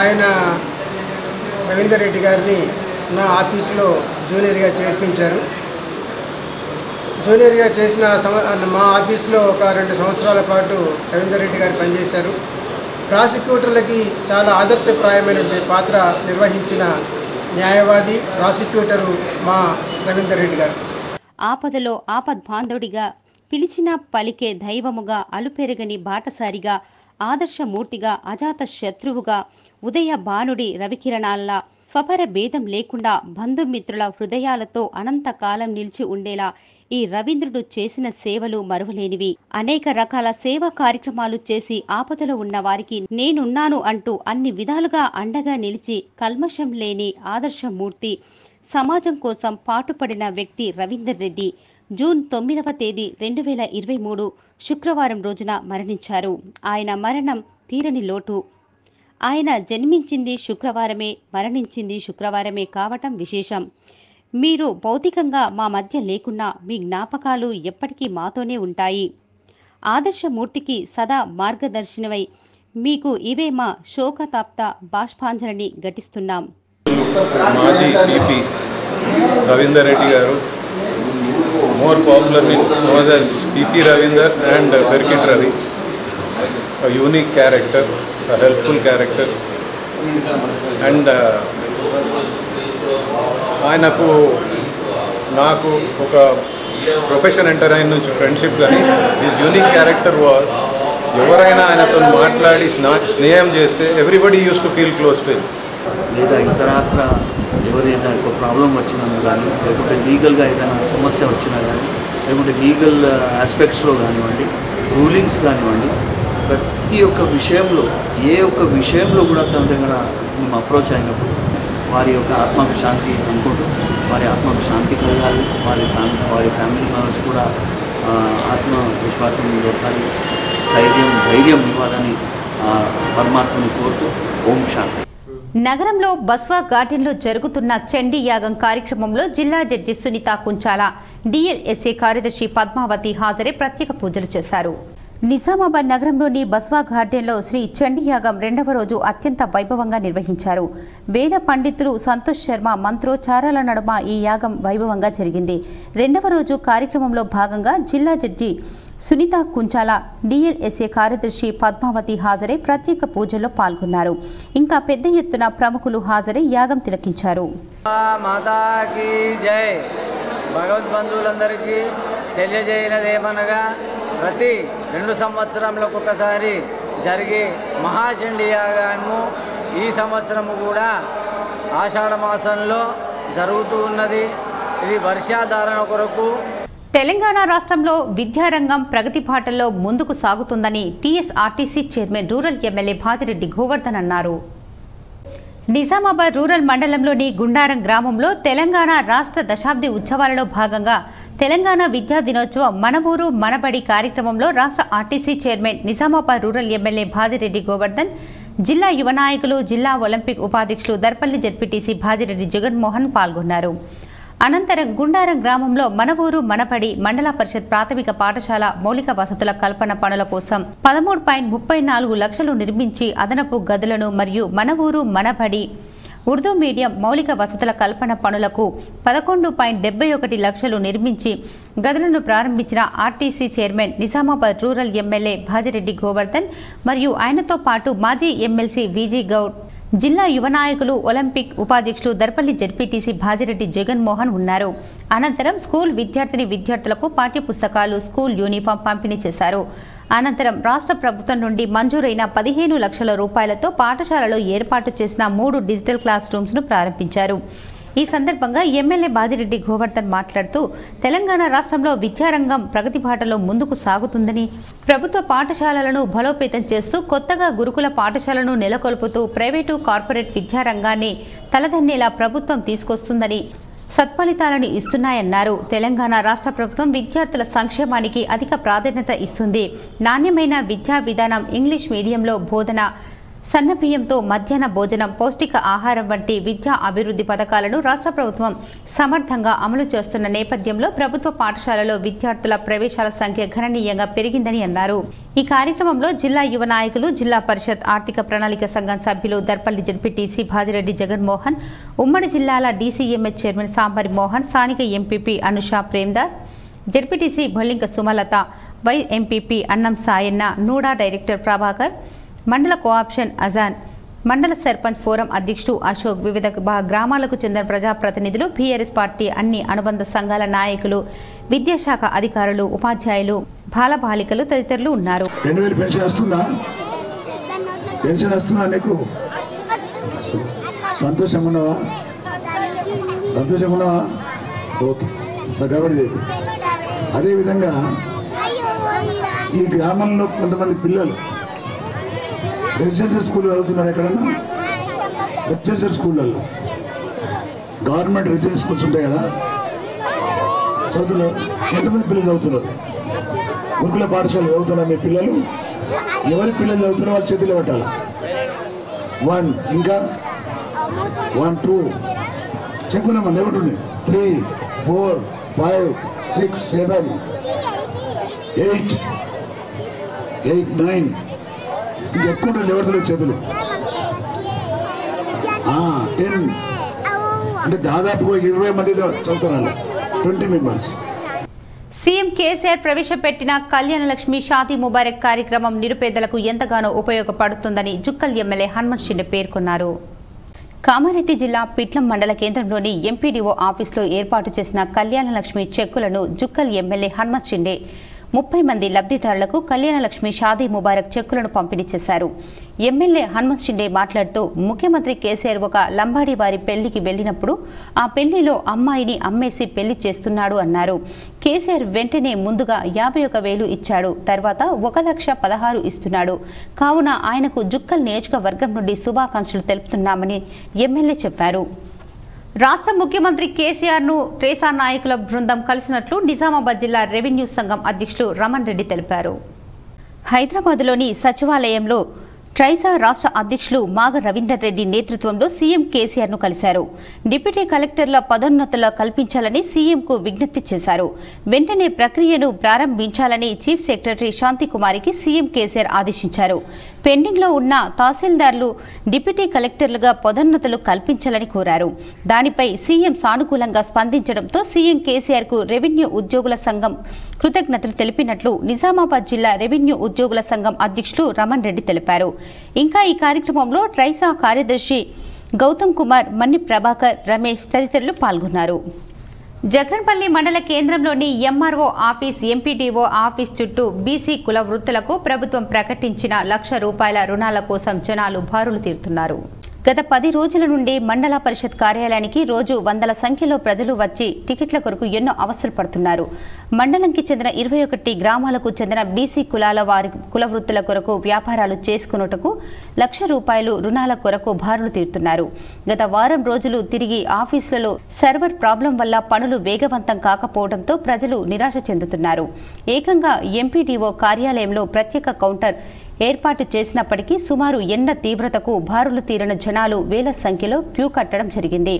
ఆయన రవీందర్ రెడ్డి గారిని నా ఆఫీసులో జూనియర్గా చేర్పించారు. జూనియర్గా చేసిన మా ఆఫీస్లో ఒక రెండు సంవత్సరాల పాటు రవీందర్ రెడ్డి గారు పనిచేశారు. ప్రాసిక్యూటర్లకి చాలా ఆదర్శప్రాయమైన పాత్ర నిర్వహించిన న్యాయవాది ప్రాసిక్యూటరు మా రవీందర్ రెడ్డి గారు. ఆపదలో ఆపద్బాంధవుడిగా పిలిచిన పలికే దైవముగా అలుపెరగని బాటసారిగా ఆదర్శమూర్తిగా అజాత శత్రువుగా ఉదయ బాణుడి రవికిరణాల్లా స్వపర భేదం లేకుండా బంధుమిత్రుల హృదయాలతో అనంతకాలం నిలిచి ఉండేలా ఈ రవీంద్రుడు చేసిన సేవలు మరువలేనివి. అనేక రకాల సేవా కార్యక్రమాలు చేసి ఆపదలో ఉన్న వారికి నేనున్నాను అంటూ అన్ని విధాలుగా అండగా నిలిచి కల్మషం లేని ఆదర్శమూర్తి సమాజం కోసం పాటుపడిన వ్యక్తి రవీందర్ రెడ్డి జూన్ తొమ్మిదవ తేదీ రెండు వేల ఇరవై మూడు శుక్రవారం రోజున మరణించారు. ఆయన మరణం తీరని లోటు. ఆయన జన్మించింది శుక్రవారమే మరణించింది శుక్రవారమే కావటం విశేషం. మీరు భౌతికంగా మా మధ్య లేకున్నా మీ జ్ఞాపకాలు ఎప్పటికీ మాతోనే ఉంటాయి. ఆదర్శమూర్తికి సదా మార్గదర్శనమై మీకు ఇవే మా శోకతాప్త బాష్పాంజలిని ఘటిస్తున్నాం. మాజీ రవీందర్ రెడ్డి గారు more popular known PP Ravinder and Perkit Ravi. Unique character helpful character and ఆయనకు నాకు ఒక ప్రొఫెషన్ ఎంటర్ అయిన నుంచి ఫ్రెండ్షిప్ కానీ దిస్ యూనిక్ క్యారెక్టర్ వాజ్ ఎవరైనా ఆయనతో మాట్లాడి స్నా- స్నేహం చేస్తే everybody use to feel close to లేదా ఇతరాత్ర ఎవరైనా ఒక ప్రాబ్లం వచ్చినందు కానీ లేకుంటే లీగల్గా ఏదైనా సమస్య వచ్చినా కానీ లేకుంటే లీగల్ ఆస్పెక్ట్స్లో uh, కానివ్వండి రూలింగ్స్ కానివ్వండి ప్రతి ఒక్క విషయంలో ఏ ఒక్క విషయంలో కూడా తన దగ్గర మేము అప్రోచ్ అయినప్పుడు వారి యొక్క ఆత్మకు శాంతి అనుకుంటూ వారి ఆత్మకు శాంతి కలగాలి. వారి ఫ్యామిలీ వారి ఫ్యామిలీ మెంబర్స్ కూడా ఆత్మవిశ్వాసం దొరకాలి. ధైర్యం ధైర్యం ఇవ్వాలని ఆ, పరమాత్మని కోరుతూ ఓం శాంతి. నగరంలో బస్వా గార్డెన్లో జరుగుతున్న చండీ యాగం కార్యక్రమంలో జిల్లా జడ్జి సునీత కుంచాల. డిఎల్ఎస్ఏ కార్యదర్శి పద్మావతి హాజరై ప్రత్యేక పూజలు చేశారు. నిజామాబాద్ నగరంలోని బస్వా గార్డెన్లో శ్రీ చండీయాగం రెండవ రోజు అత్యంత వైభవంగా నిర్వహించారు. వేద పండితులు సంతోష్ శర్మ మంత్రోచారాల నడుమ ఈ యాగం వైభవంగా జరిగింది. రెండవ రోజు కార్యక్రమంలో భాగంగా జిల్లా జడ్జి సునీత కుంచాల డిఎల్ఎస్ఏ కార్యదర్శి పద్మావతి హాజరై ప్రత్యేక పూజల్లో పాల్గొన్నారు. ఇంకా పెద్ద ఎత్తున ప్రముఖులు హాజరై యాగం తిలకించారు. జై. భగవద్బంధువులందరికీ తెలియజేయనదేమనగా ప్రతి రెండు సంవత్సరంలో ఒకసారి జరిగే మహాచండి యాగాము ఈ సంవత్సరము కూడా ఆషాఢ మాసంలో జరుగుతూ ఉన్నది. ఇది వర్షాధారణ కొరకు తెలంగాణ రాష్ట్రంలో విద్యారంగం ప్రగతి బాటల్లో ముందుకు సాగుతుందని TSRTC chairman rural MLA Bajireddy Govardhan అన్నారు. నిజామాబాద్ రూరల్ మండలంలోని గుండారం గ్రామంలో తెలంగాణ రాష్ట్ర దశాబ్ది ఉత్సవాలలో భాగంగా తెలంగాణ విద్యా దినోత్సవం మన ఊరు మనబడి కార్యక్రమంలో రాష్ట్ర RTC chairman Nizamabad rural MLA Bajireddy Govardhan జిల్లా యువ నాయకులు జిల్లా ఒలింపిక్ ఉపాధ్యక్షులు దర్పల్లి జడ్పీటీసీ భాజిరెడ్డి జగన్మోహన్ పాల్గొన్నారు. అనంతరం గుండారం గ్రామంలో మన ఊరు మనపడి మండల పరిషత్ ప్రాథమిక పాఠశాల మౌలిక వసతుల కల్పన పనుల కోసం పదమూడు పాయింట్ ముప్పై నాలుగు లక్షలు నిర్మించి అదనపు గదులను మరియు మన ఊరు మనబడి ఉర్దూ మీడియం మౌలిక వసతుల కల్పన పనులకు పదకొండు పాయింట్ డెబ్బై ఒకటి లక్షలు నిర్మించి గదులను ప్రారంభించిన RTC chairman Nizamabad rural MLA Bajireddy Govardhan మరియు ఆయనతో పాటు మాజీ ఎమ్మెల్సీ విజీ గౌడ్. జిల్లా యువ నాయకులు ఒలింపిక్ ఉపాధ్యక్షులు దర్పల్లి జడ్పీటీసీ భాజిరెడ్డి జగన్మోహన్ ఉన్నారు. అనంతరం స్కూల్ విద్యార్థిని విద్యార్థులకు పాఠ్యపుస్తకాలు స్కూల్ యూనిఫామ్ పంపిణీ చేశారు. అనంతరం రాష్ట్ర ప్రభుత్వం నుండి మంజూరైన పదిహేను లక్షల రూపాయలతో పాఠశాలలో ఏర్పాటు చేసిన మూడు డిజిటల్ క్లాస్ రూమ్స్ను ప్రారంభించారు. ఈ సందర్భంగా ఎమ్మెల్యే బాజిరెడ్డి గోవర్ధన్ మాట్లాడుతూ తెలంగాణ రాష్ట్రంలో విద్యారంగం ప్రగతి బాటలో ముందుకు సాగుతుందని ప్రభుత్వ పాఠశాలలను బలోపేతం చేస్తూ కొత్తగా గురుకుల పాఠశాలను నెలకొల్పుతూ ప్రైవేటు కార్పొరేట్ విద్యారంగాన్ని తలదన్నేలా ప్రభుత్వం తీసుకొస్తుందని సత్ఫలితాలను ఇస్తున్నాయన్నారు. తెలంగాణ రాష్ట్ర ప్రభుత్వం విద్యార్థుల సంక్షేమానికి అధిక ప్రాధాన్యత ఇస్తుంది. నాణ్యమైన విద్యా విధానం ఇంగ్లీష్ మీడియంలో బోధన సన్నబియ్యంతో మధ్యాహ్న భోజనం పౌష్టిక ఆహారం వంటి విద్యా అభివృద్ధి పథకాలను రాష్ట్ర ప్రభుత్వం సమర్థంగా అమలు చేస్తున్న నేపథ్యంలో ప్రభుత్వ పాఠశాలలో విద్యార్థుల ప్రవేశాల సంఖ్య గణనీయంగా పెరిగిందని అన్నారు. ఈ కార్యక్రమంలో జిల్లా యువ నాయకులు జిల్లా పరిషత్ ఆర్థిక ప్రణాళిక సంఘం సభ్యులు దర్పల్లి జడ్పీటీసీ భాజిరెడ్డి జగన్మోహన్ ఉమ్మడి జిల్లాల డీసీఎంఎస్ చైర్మన్ సాంబరి మోహన్ స్థానిక MPP Anusha Premdas ZPTC Bollinka Sumalatha vice MPP Annam Sayanna NUDA director Prabhakar మండల కోఆప్షన్ అజాన్ మండల సర్పంచ్ ఫోరం అధ్యక్షుడు అశోక్ వివిధ గ్రామాలకు చెందిన ప్రజాప్రతినిధులు బీఆర్ఎస్ పార్టీ అన్ని అనుబంధ సంఘాల నాయకులు విద్యాశాఖ అధికారులు ఉపాధ్యాయులు బాలబాలికలు తదితరులు ఉన్నారు. రెండు వేలు పెన్షన్ వస్తుందా? ఓకే. అదేవిధంగా ఈ గ్రామంలో కొంతమంది పిల్లలు రెసిడెన్షియల్ స్కూల్ చదువుతున్నారు ఎక్కడన్నా? రెసిడెన్షియల్ స్కూళ్ళల్లో గవర్నమెంట్ రెసిడెన్షియల్ స్కూల్స్ ఉంటాయి కదా? చదువుతున్నారు. ఎంతమంది పిల్లలు చదువుతున్నారు? గురుకుల పాఠశాలలు చదువుతున్నారు మీ పిల్లలు? ఎవరి పిల్లలు చదువుతున్నారు వాళ్ళ చేతిలో పెట్టాలి? వన్ ఇంకా? వన్ టూ చెప్పుకున్నామా? నెవటుండే three four five six seven eight eight nine ఇంకెక్కువ ఎవరితో చేతులు. టెన్. అంటే దాదాపు ఇరవై మంది చదువుతున్నారు ట్వంటీ మెంబర్స్. సీఎం కేసీఆర్ ప్రవేశపెట్టిన కళ్యాణ లక్ష్మి షాదీ ముబారక్ కార్యక్రమం నిరుపేదలకు ఎంతగానో ఉపయోగపడుతుందని జుక్కల్ ఎమ్మెల్యే హనుమంత్ షిండే పేర్కొన్నారు. కామారెడ్డి జిల్లా పిట్లం మండల కేంద్రంలోని ఎంపీడీఓ ఆఫీసులో ఏర్పాటు చేసిన కళ్యాణ లక్ష్మి చెక్కులను జుక్కల్ ఎమ్మెల్యే హనుమంత్ షిండే ముప్పై మంది లబ్ధిదారులకు కళ్యాణలక్ష్మి షాదీ ముబారక్ చెక్కులను పంపిణీ చేశారు. ఎమ్మెల్యే హనుమంత్ షిండే మాట్లాడుతూ ముఖ్యమంత్రి కేసీఆర్ ఒక లంబాడి వారి పెళ్ళికి వెళ్ళినప్పుడు ఆ పెళ్ళిలో అమ్మాయిని అమ్మేసి పెళ్ళి చేస్తున్నాడు అన్నారు. కేసీఆర్ వెంటనే ముందుగా యాభై ఒక వేలు ఇచ్చాడు. తర్వాత ఒక లక్ష పదహారు ఇస్తున్నాడు. కావున ఆయనకు జుక్కల్ నియోజకవర్గం నుండి శుభాకాంక్షలు తెలుపుతున్నామని ఎమ్మెల్యే చెప్పారు. రాష్ట్ర ముఖ్యమంత్రి కేసీఆర్ను ట్రేసా నాయకుల బృందం కలిసినట్లు నిజామాబాద్ జిల్లా రెవెన్యూ సంఘం అధ్యక్షులు రమణ్ రెడ్డి తెలిపారు. హైదరాబాద్లోని సచివాలయంలో ట్రైసా రాష్ట్ర అధ్యక్షులు మాగ రవీందర్ రెడ్డి నేతృత్వంలో సీఎం కేసీఆర్ను కలిశారు. డిప్యూటీ కలెక్టర్ల పదోన్నతులు కల్పించాలని సీఎంకు విజ్ఞప్తి చేశారు. వెంటనే ప్రక్రియను ప్రారంభించాలని చీఫ్ సెక్రటరీ శాంతికుమారికి సీఎం కేసీఆర్ ఆదేశించారు. పెండింగ్లో ఉన్న తహసీల్దార్లు డిప్యూటీ కలెక్టర్లుగా పదోన్నతులు కల్పించాలని కోరారు. దానిపై సీఎం సానుకూలంగా స్పందించడంతో సీఎం కేసీఆర్కు రెవెన్యూ ఉద్యోగుల సంఘం కృతజ్ఞతలు తెలిపినట్లు నిజామాబాద్ జిల్లా రెవెన్యూ ఉద్యోగుల సంఘం అధ్యక్షులు రమణ్ రెడ్డి తెలిపారు. ఇంకా ఈ కార్యక్రమంలో ట్రైసా కార్యదర్శి గౌతమ్ కుమార్ మన్ని ప్రభాకర్ రమేష్ తదితరులు పాల్గొన్నారు. జగన్పల్లి మండల కేంద్రంలోని ఎంఆర్ఓ ఆఫీస్ ఎంపీడీఓ ఆఫీస్ చుట్టూ బీసీ కుల వృత్తులకు ప్రభుత్వం ప్రకటించిన లక్ష రూపాయల రుణాల కోసం జనాలు బారులు తీరుతున్నారు. గత పది రోజుల నుండి మండల పరిషత్ కార్యాలయానికి రోజు వందల సంఖ్యలో ప్రజలు వచ్చి టికెట్ల కొరకు ఎన్నో అవస్థలు పడుతున్నారు. మండలంకి చెందిన ఇరవై ఒకటి గ్రామాలకు చెందిన బీసీ కులాల వారి కుల వృత్తుల కొరకు వ్యాపారాలు చేసుకున్నటకు లక్ష రూపాయలు రుణాల కొరకు బారులు తీరుతున్నారు. గత వారం రోజులు తిరిగి ఆఫీసులలో సర్వర్ ప్రాబ్లం వల్ల పనులు వేగవంతం కాకపోవడంతో ప్రజలు నిరాశ చెందుతున్నారు. ఏకంగా ఎంపీడీఓ కార్యాలయంలో ప్రత్యేక కౌంటర్ ఏర్పాటు చేసినప్పటికీ సుమారు ఎండ తీవ్రతకు బారులు తీరిన జనాలు వేల సంఖ్యలో క్యూ కట్టడం జరిగింది.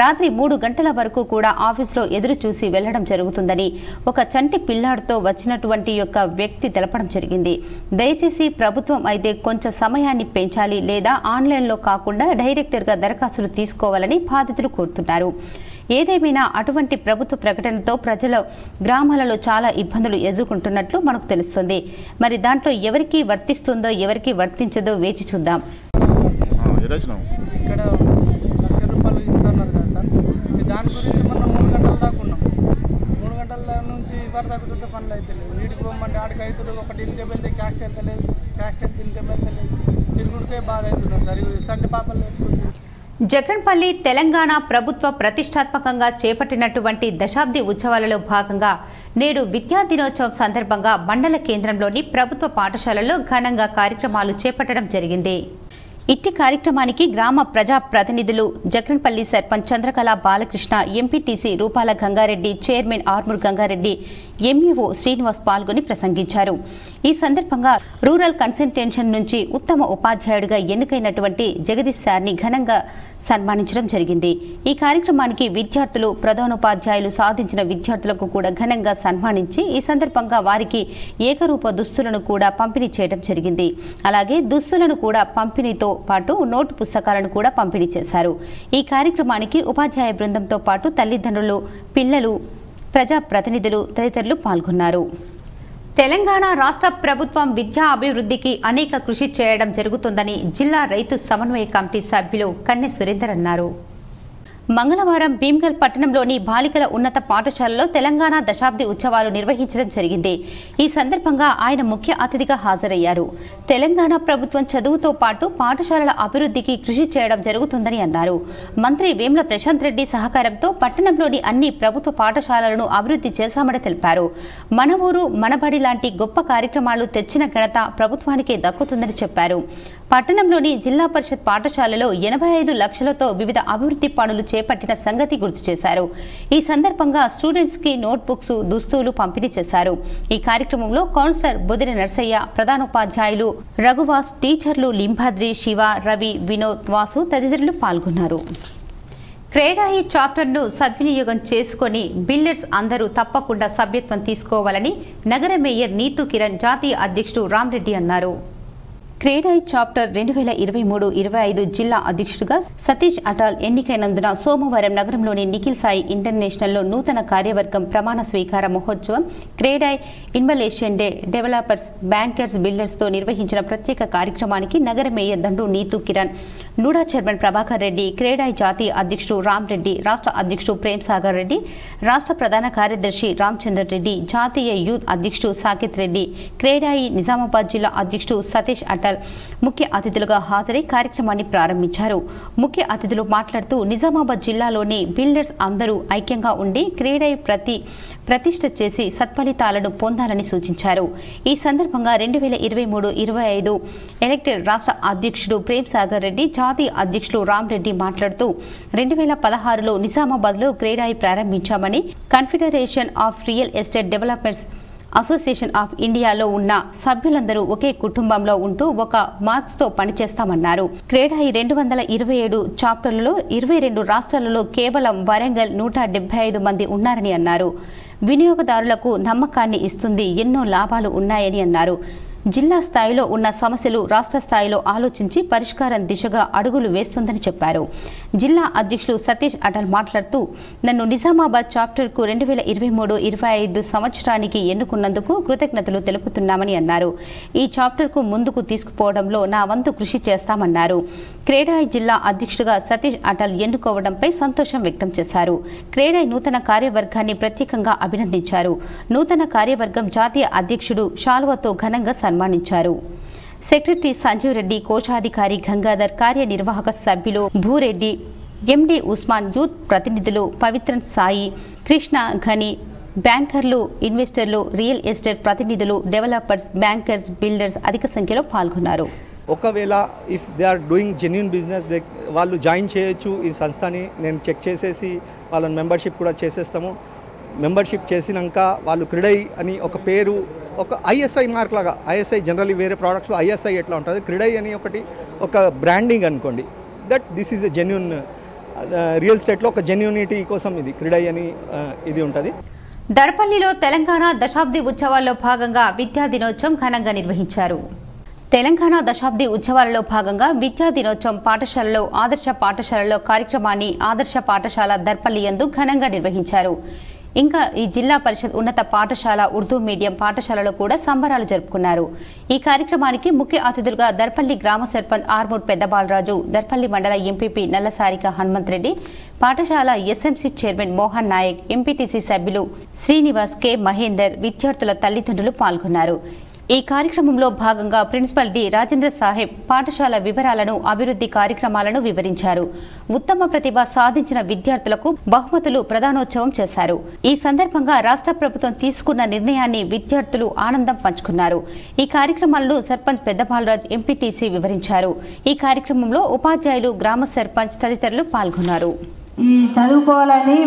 రాత్రి మూడు గంటల వరకు కూడా ఆఫీసులో ఎదురు చూసి వెళ్ళడం జరుగుతుందని ఒక చంటి పిల్లాడితో వచ్చినటువంటి యొక్క వ్యక్తి తెలపడం జరిగింది. దయచేసి ప్రభుత్వం అయితే కొంచెం సమయాన్ని పెంచాలి లేదా ఆన్లైన్లో కాకుండా డైరెక్టర్గా దరఖాస్తులు తీసుకోవాలని బాధితులు కోరుతున్నారు. ఏదేమైనా అటువంటి ప్రభుత్వ ప్రకటనతో ప్రజల గ్రామాలలో చాలా ఇబ్బందులు ఎదుర్కొంటున్నట్లు మనకు తెలుస్తుంది. మరి దాంట్లో ఎవరికి వర్తిస్తుందో ఎవరికి వర్తించదో వేచి చూద్దాం. ఇక్కడ లక్ష రూపాయలు ఇస్తున్నారు కదా సార్. ఈ దాని గురించి మనం మూడు గంటల దాకా ఉన్నాం. మూడు గంటల నుంచి ఇవరి దాకా చూస్తే పనులు అయితే వీడికి పోమంటే ఆడికి అవుతుంది ఒకటి ఇంటికి వెళ్తే క్యాష్ వెళ్తలేదు క్యాష్ వెళ్తే ఇంటికి వెళ్తలేదు తిరుగుడికే బాధ అవుతున్నాం సార్. ఇవి సంటి పాపలు జగన్పల్లి తెలంగాణ ప్రభుత్వ ప్రతిష్టాత్మకంగా చేపట్టినటువంటి దశాబ్ది ఉత్సవాలలో భాగంగా నేడు విద్యా దినోత్సవం సందర్భంగా మండల కేంద్రంలోని ప్రభుత్వ పాఠశాలల్లో ఘనంగా కార్యక్రమాలు చేపట్టడం జరిగింది. ఇట్టి కార్యక్రమానికి గ్రామ ప్రజా ప్రతినిధులు Jaganpalli sarpanch Chandrakala Balakrishna MPTC Rupala Gangareddy chairman Armoor Gangareddy MEO Srinivas పాల్గొని ప్రసంగించారు. ఈ సందర్భంగా రూరల్ కన్సల్టేషన్ నుంచి ఉత్తమ ఉపాధ్యాయుడిగా ఎన్నికైనటువంటి జగదీష్ సార్ని ఘనంగా సన్మానించడం జరిగింది. ఈ కార్యక్రమానికి విద్యార్థులు ప్రధానోపాధ్యాయులు సాధించిన విద్యార్థులకు కూడా ఘనంగా సన్మానించి ఈ సందర్భంగా వారికి ఏకరూప దుస్తులను కూడా పంపిణీ చేయడం జరిగింది. అలాగే దుస్తులను కూడా పంపిణీతో పాటు నోటు పుస్తకాలను కూడా పంపిణీ చేశారు. ఈ కార్యక్రమానికి ఉపాధ్యాయ బృందంతో పాటు తల్లిదండ్రులు పిల్లలు ప్రజా ప్రతినిధులు తదితరులు పాల్గొన్నారు. తెలంగాణ రాష్ట్ర ప్రభుత్వం విద్యా అభివృద్ధికి అనేక కృషి చేయడం జరుగుతుందని జిల్లా రైతు సమన్వయ కమిటీ సభ్యులు కన్నె సురేందర్ అన్నారు. మంగళవారం భీమ్గల్ పట్టణంలోని బాలికల ఉన్నత పాఠశాలలో తెలంగాణ దశాబ్ది ఉత్సవాలు నిర్వహించడం జరిగింది. ఈ సందర్భంగా ఆయన ముఖ్య అతిథిగా హాజరయ్యారు. తెలంగాణ ప్రభుత్వం చదువుతో పాటు పాఠశాలల అభివృద్ధికి కృషి చేయడం జరుగుతుందని అన్నారు. మంత్రి వేముల ప్రశాంత్ రెడ్డి సహకారంతో పట్టణంలోని అన్ని ప్రభుత్వ పాఠశాలలను అభివృద్ధి చేశామని తెలిపారు. మన ఊరు మనబడి లాంటి గొప్ప కార్యక్రమాలు తెచ్చిన ఘనత ప్రభుత్వానికే దక్కుతుందని చెప్పారు. పట్టణంలోని జిల్లా పరిషత్ పాఠశాలలో ఎనభై ఐదు లక్షలతో వివిధ అభివృద్ధి పనులు చేపట్టిన సంగతి గుర్తు చేశారు. ఈ సందర్భంగా స్టూడెంట్స్కి నోట్ బుక్స్ దుస్తులు పంపిణీ చేశారు. ఈ కార్యక్రమంలో కౌన్సిలర్ బుదిరి నర్సయ్య ప్రధానోపాధ్యాయులు రఘువాస్ టీచర్లు లింభాద్రి శివ రవి వినోద్ వాసు తదితరులు పాల్గొన్నారు. క్రేడాయి చాప్టర్ను సద్వినియోగం చేసుకొని బిల్డర్స్ అందరూ తప్పకుండా సభ్యత్వం తీసుకోవాలని నగర మేయర్ నీతు కిరణ్ జాతీయ అధ్యక్షుడు రామ్రెడ్డి అన్నారు. క్రీడై చాప్టర్ రెండు వేల ఇరవై మూడు ఇరవై ఐదు జిల్లా అధ్యక్షుడిగా సతీష్ అటాల్ ఎన్నికైనందున సోమవారం నగరంలోని నిఖిల్ సాయి ఇంటర్నేషనల్లో నూతన కార్యవర్గం ప్రమాణ స్వీకార మహోత్సవం CREDAI installation day developers bankers బిల్డర్స్తో నిర్వహించిన ప్రత్యేక కార్యక్రమానికి నగర mayor Dandu Neetu Kiran NUDA chairman Prabhakar Reddy CREDAI జాతీయ అధ్యక్షుడు రామ్ రెడ్డి రాష్ట్ర అధ్యక్షుడు ప్రేమ్ సాగర్ రెడ్డి రాష్ట్ర ప్రధాన కార్యదర్శి రామచందర్ రెడ్డి జాతీయ యూత్ అధ్యక్షుడు సాకిత్ రెడ్డి క్రేడాయి నిజామాబాద్ జిల్లా అధ్యక్షుడు సతీష్ అటల్ ముఖ్య అతిథులుగా హాజరై కార్యక్రమాన్ని ప్రారంభించారు. ముఖ్య అతిథులు మాట్లాడుతూ నిజామాబాద్ జిల్లాలోని బిల్డర్స్ అందరూ ఐక్యంగా ఉండి క్రీడై ప్రతి ప్రతిష్ట చేసి సత్ఫలితాలను పొందాలని సూచించారు. ఈ సందర్భంగా రెండు వేల ఇరవై మూడు ఇరవై ఐదు ఎలక్టెడ్ రాష్ట్ర అధ్యక్షుడు ప్రేమ్ సాగర్ రెడ్డి జాతీయ అధ్యక్షుడు రామ్ రెడ్డి మాట్లాడుతూ రెండు వేల పదహారులో నిజామాబాద్లో క్రీడాయి ప్రారంభించామని confederation of real estate developers association of ఇండియాలో ఉన్న సభ్యులందరూ ఒకే కుటుంబంలో ఉంటూ ఒక మార్క్స్తో పనిచేస్తామన్నారు. క్రీడాయి రెండు వందల ఇరవై ఏడు చాప్టర్లలో ఇరవై రెండు రాష్ట్రాలలో కేవలం వరంగల్ నూట డెబ్బై ఐదు మంది ఉన్నారని అన్నారు. వినియోగదారులకు నమ్మకాన్ని ఇస్తుంది ఎన్నో లాభాలు ఉన్నాయని అన్నారు. జిల్లా స్థాయిలో ఉన్న సమస్యలు రాష్ట్ర స్థాయిలో ఆలోచించి పరిష్కారం దిశగా అడుగులు వేస్తుందని చెప్పారు. జిల్లా అధ్యక్షులు సతీష్ అటల్ మాట్లాడుతూ నన్ను నిజామాబాద్ చాప్టర్కు రెండు వేల ఇరవై మూడు ఇరవై ఐదు సంవత్సరానికి ఎన్నుకున్నందుకు కృతజ్ఞతలు తెలుపుతున్నామని అన్నారు. ఈ చాప్టర్కు ముందుకు తీసుకుపోవడంలో నా వంతు కృషి చేస్తామన్నారు. క్రేడాయి జిల్లా అధ్యక్షుడిగా సతీష్ అటల్ ఎన్నుకోవడంపై సంతోషం వ్యక్తం చేశారు. క్రేడాయి నూతన కార్యవర్గాన్ని ప్రత్యేకంగా అభినందించారు. నూతన కార్యవర్గం జాతీయ అధ్యక్షుడు షాల్వాతో ఘనంగా సన్మానించారు. సెక్రటరీ సంజీవ్ రెడ్డి కోశాధికారి గంగాధర్ కార్యనిర్వాహక సభ్యులు భూరెడ్డి ఎండి ఉస్మాన్ యూత్ ప్రతినిధులు పవిత్రన్ సాయి కృష్ణ ఘని బ్యాంకర్లు ఇన్వెస్టర్లు రియల్ ఎస్టేట్ ప్రతినిధులు డెవలపర్స్ బ్యాంకర్స్ బిల్డర్స్ అధిక సంఖ్యలో పాల్గొన్నారు. ఒకవేళ if they are doing genuine business they వాళ్ళు జాయిన్ చేయొచ్చు ఈ సంస్థని. నేను చెక్ చేసేసి వాళ్ళని మెంబర్షిప్ కూడా చేసేస్తాము. మెంబర్షిప్ చేసినాక వాళ్ళు క్రిడై అని ఒక పేరు ఒక ఐఎస్ఐ మార్క్ లాగా ఐఎస్ఐ జనరల్లీ వేరే ప్రోడక్ట్స్లో ఐఎస్ఐ ఎట్లా ఉంటుంది? క్రిడై అని ఒకటి ఒక బ్రాండింగ్ అనుకోండి. That this is a genuine real ఎస్టేట్లో ఒక జెన్యునిటీ కోసం ఇది క్రిడై అని uh, ఇది ఉంటుంది. దర్పల్లిలో తెలంగాణ దశాబ్ది ఉత్సవాల్లో భాగంగా విద్యా దినోత్సవం ఘనంగా నిర్వహించారు. తెలంగాణ దశాబ్ది ఉత్సవాలలో భాగంగా విద్యా దినోత్సవం పాఠశాలలో ఆదర్శ పాఠశాలలో కార్యక్రమాన్ని ఆదర్శ పాఠశాల దర్పల్లి యందు ఘనంగా నిర్వహించారు. ఇంకా ఈ జిల్లా పరిషత్ ఉన్నత పాఠశాల ఉర్దూ మీడియం పాఠశాలలో కూడా సంబరాలు జరుపుకున్నారు. ఈ కార్యక్రమానికి ముఖ్య అతిథులుగా దర్పల్లి గ్రామ సర్పంచ్ ఆర్మూర్ పెద్దబాలరాజు దర్పల్లి మండల ఎంపీపీ నల్లసారిక హనుమంతరెడ్డి పాఠశాల SMC chairman Mohan Nayak MPTC సభ్యులు శ్రీనివాస్ కె మహేందర్ విద్యార్థుల తల్లిదండ్రులు పాల్గొన్నారు. ఈ కార్యక్రమంలో భాగంగా ప్రిన్సిపల్ డి రాజేంద్ర సాహెబ్ పాఠశాల వివరాలను అభివృద్ధి కార్యక్రమాలను వివరించారు. ఉత్తమ ప్రతిభ సాధించిన విద్యార్థులకు బహుమతులు ప్రధానోత్సవం చేశారు. ఈ సందర్భంగా రాష్ట్ర ప్రభుత్వం తీసుకున్న నిర్ణయాన్ని విద్యార్థులు ఆనందం పంచుకున్నారు. ఈ కార్యక్రమాలను సర్పంచ్ పెద్దపాలరాజు ఎంపీటీసీ వివరించారు. ఈ కార్యక్రమంలో ఉపాధ్యాయులు గ్రామ సర్పంచ్ తదితరులు పాల్గొన్నారు. ఈ చదువుకోవాలని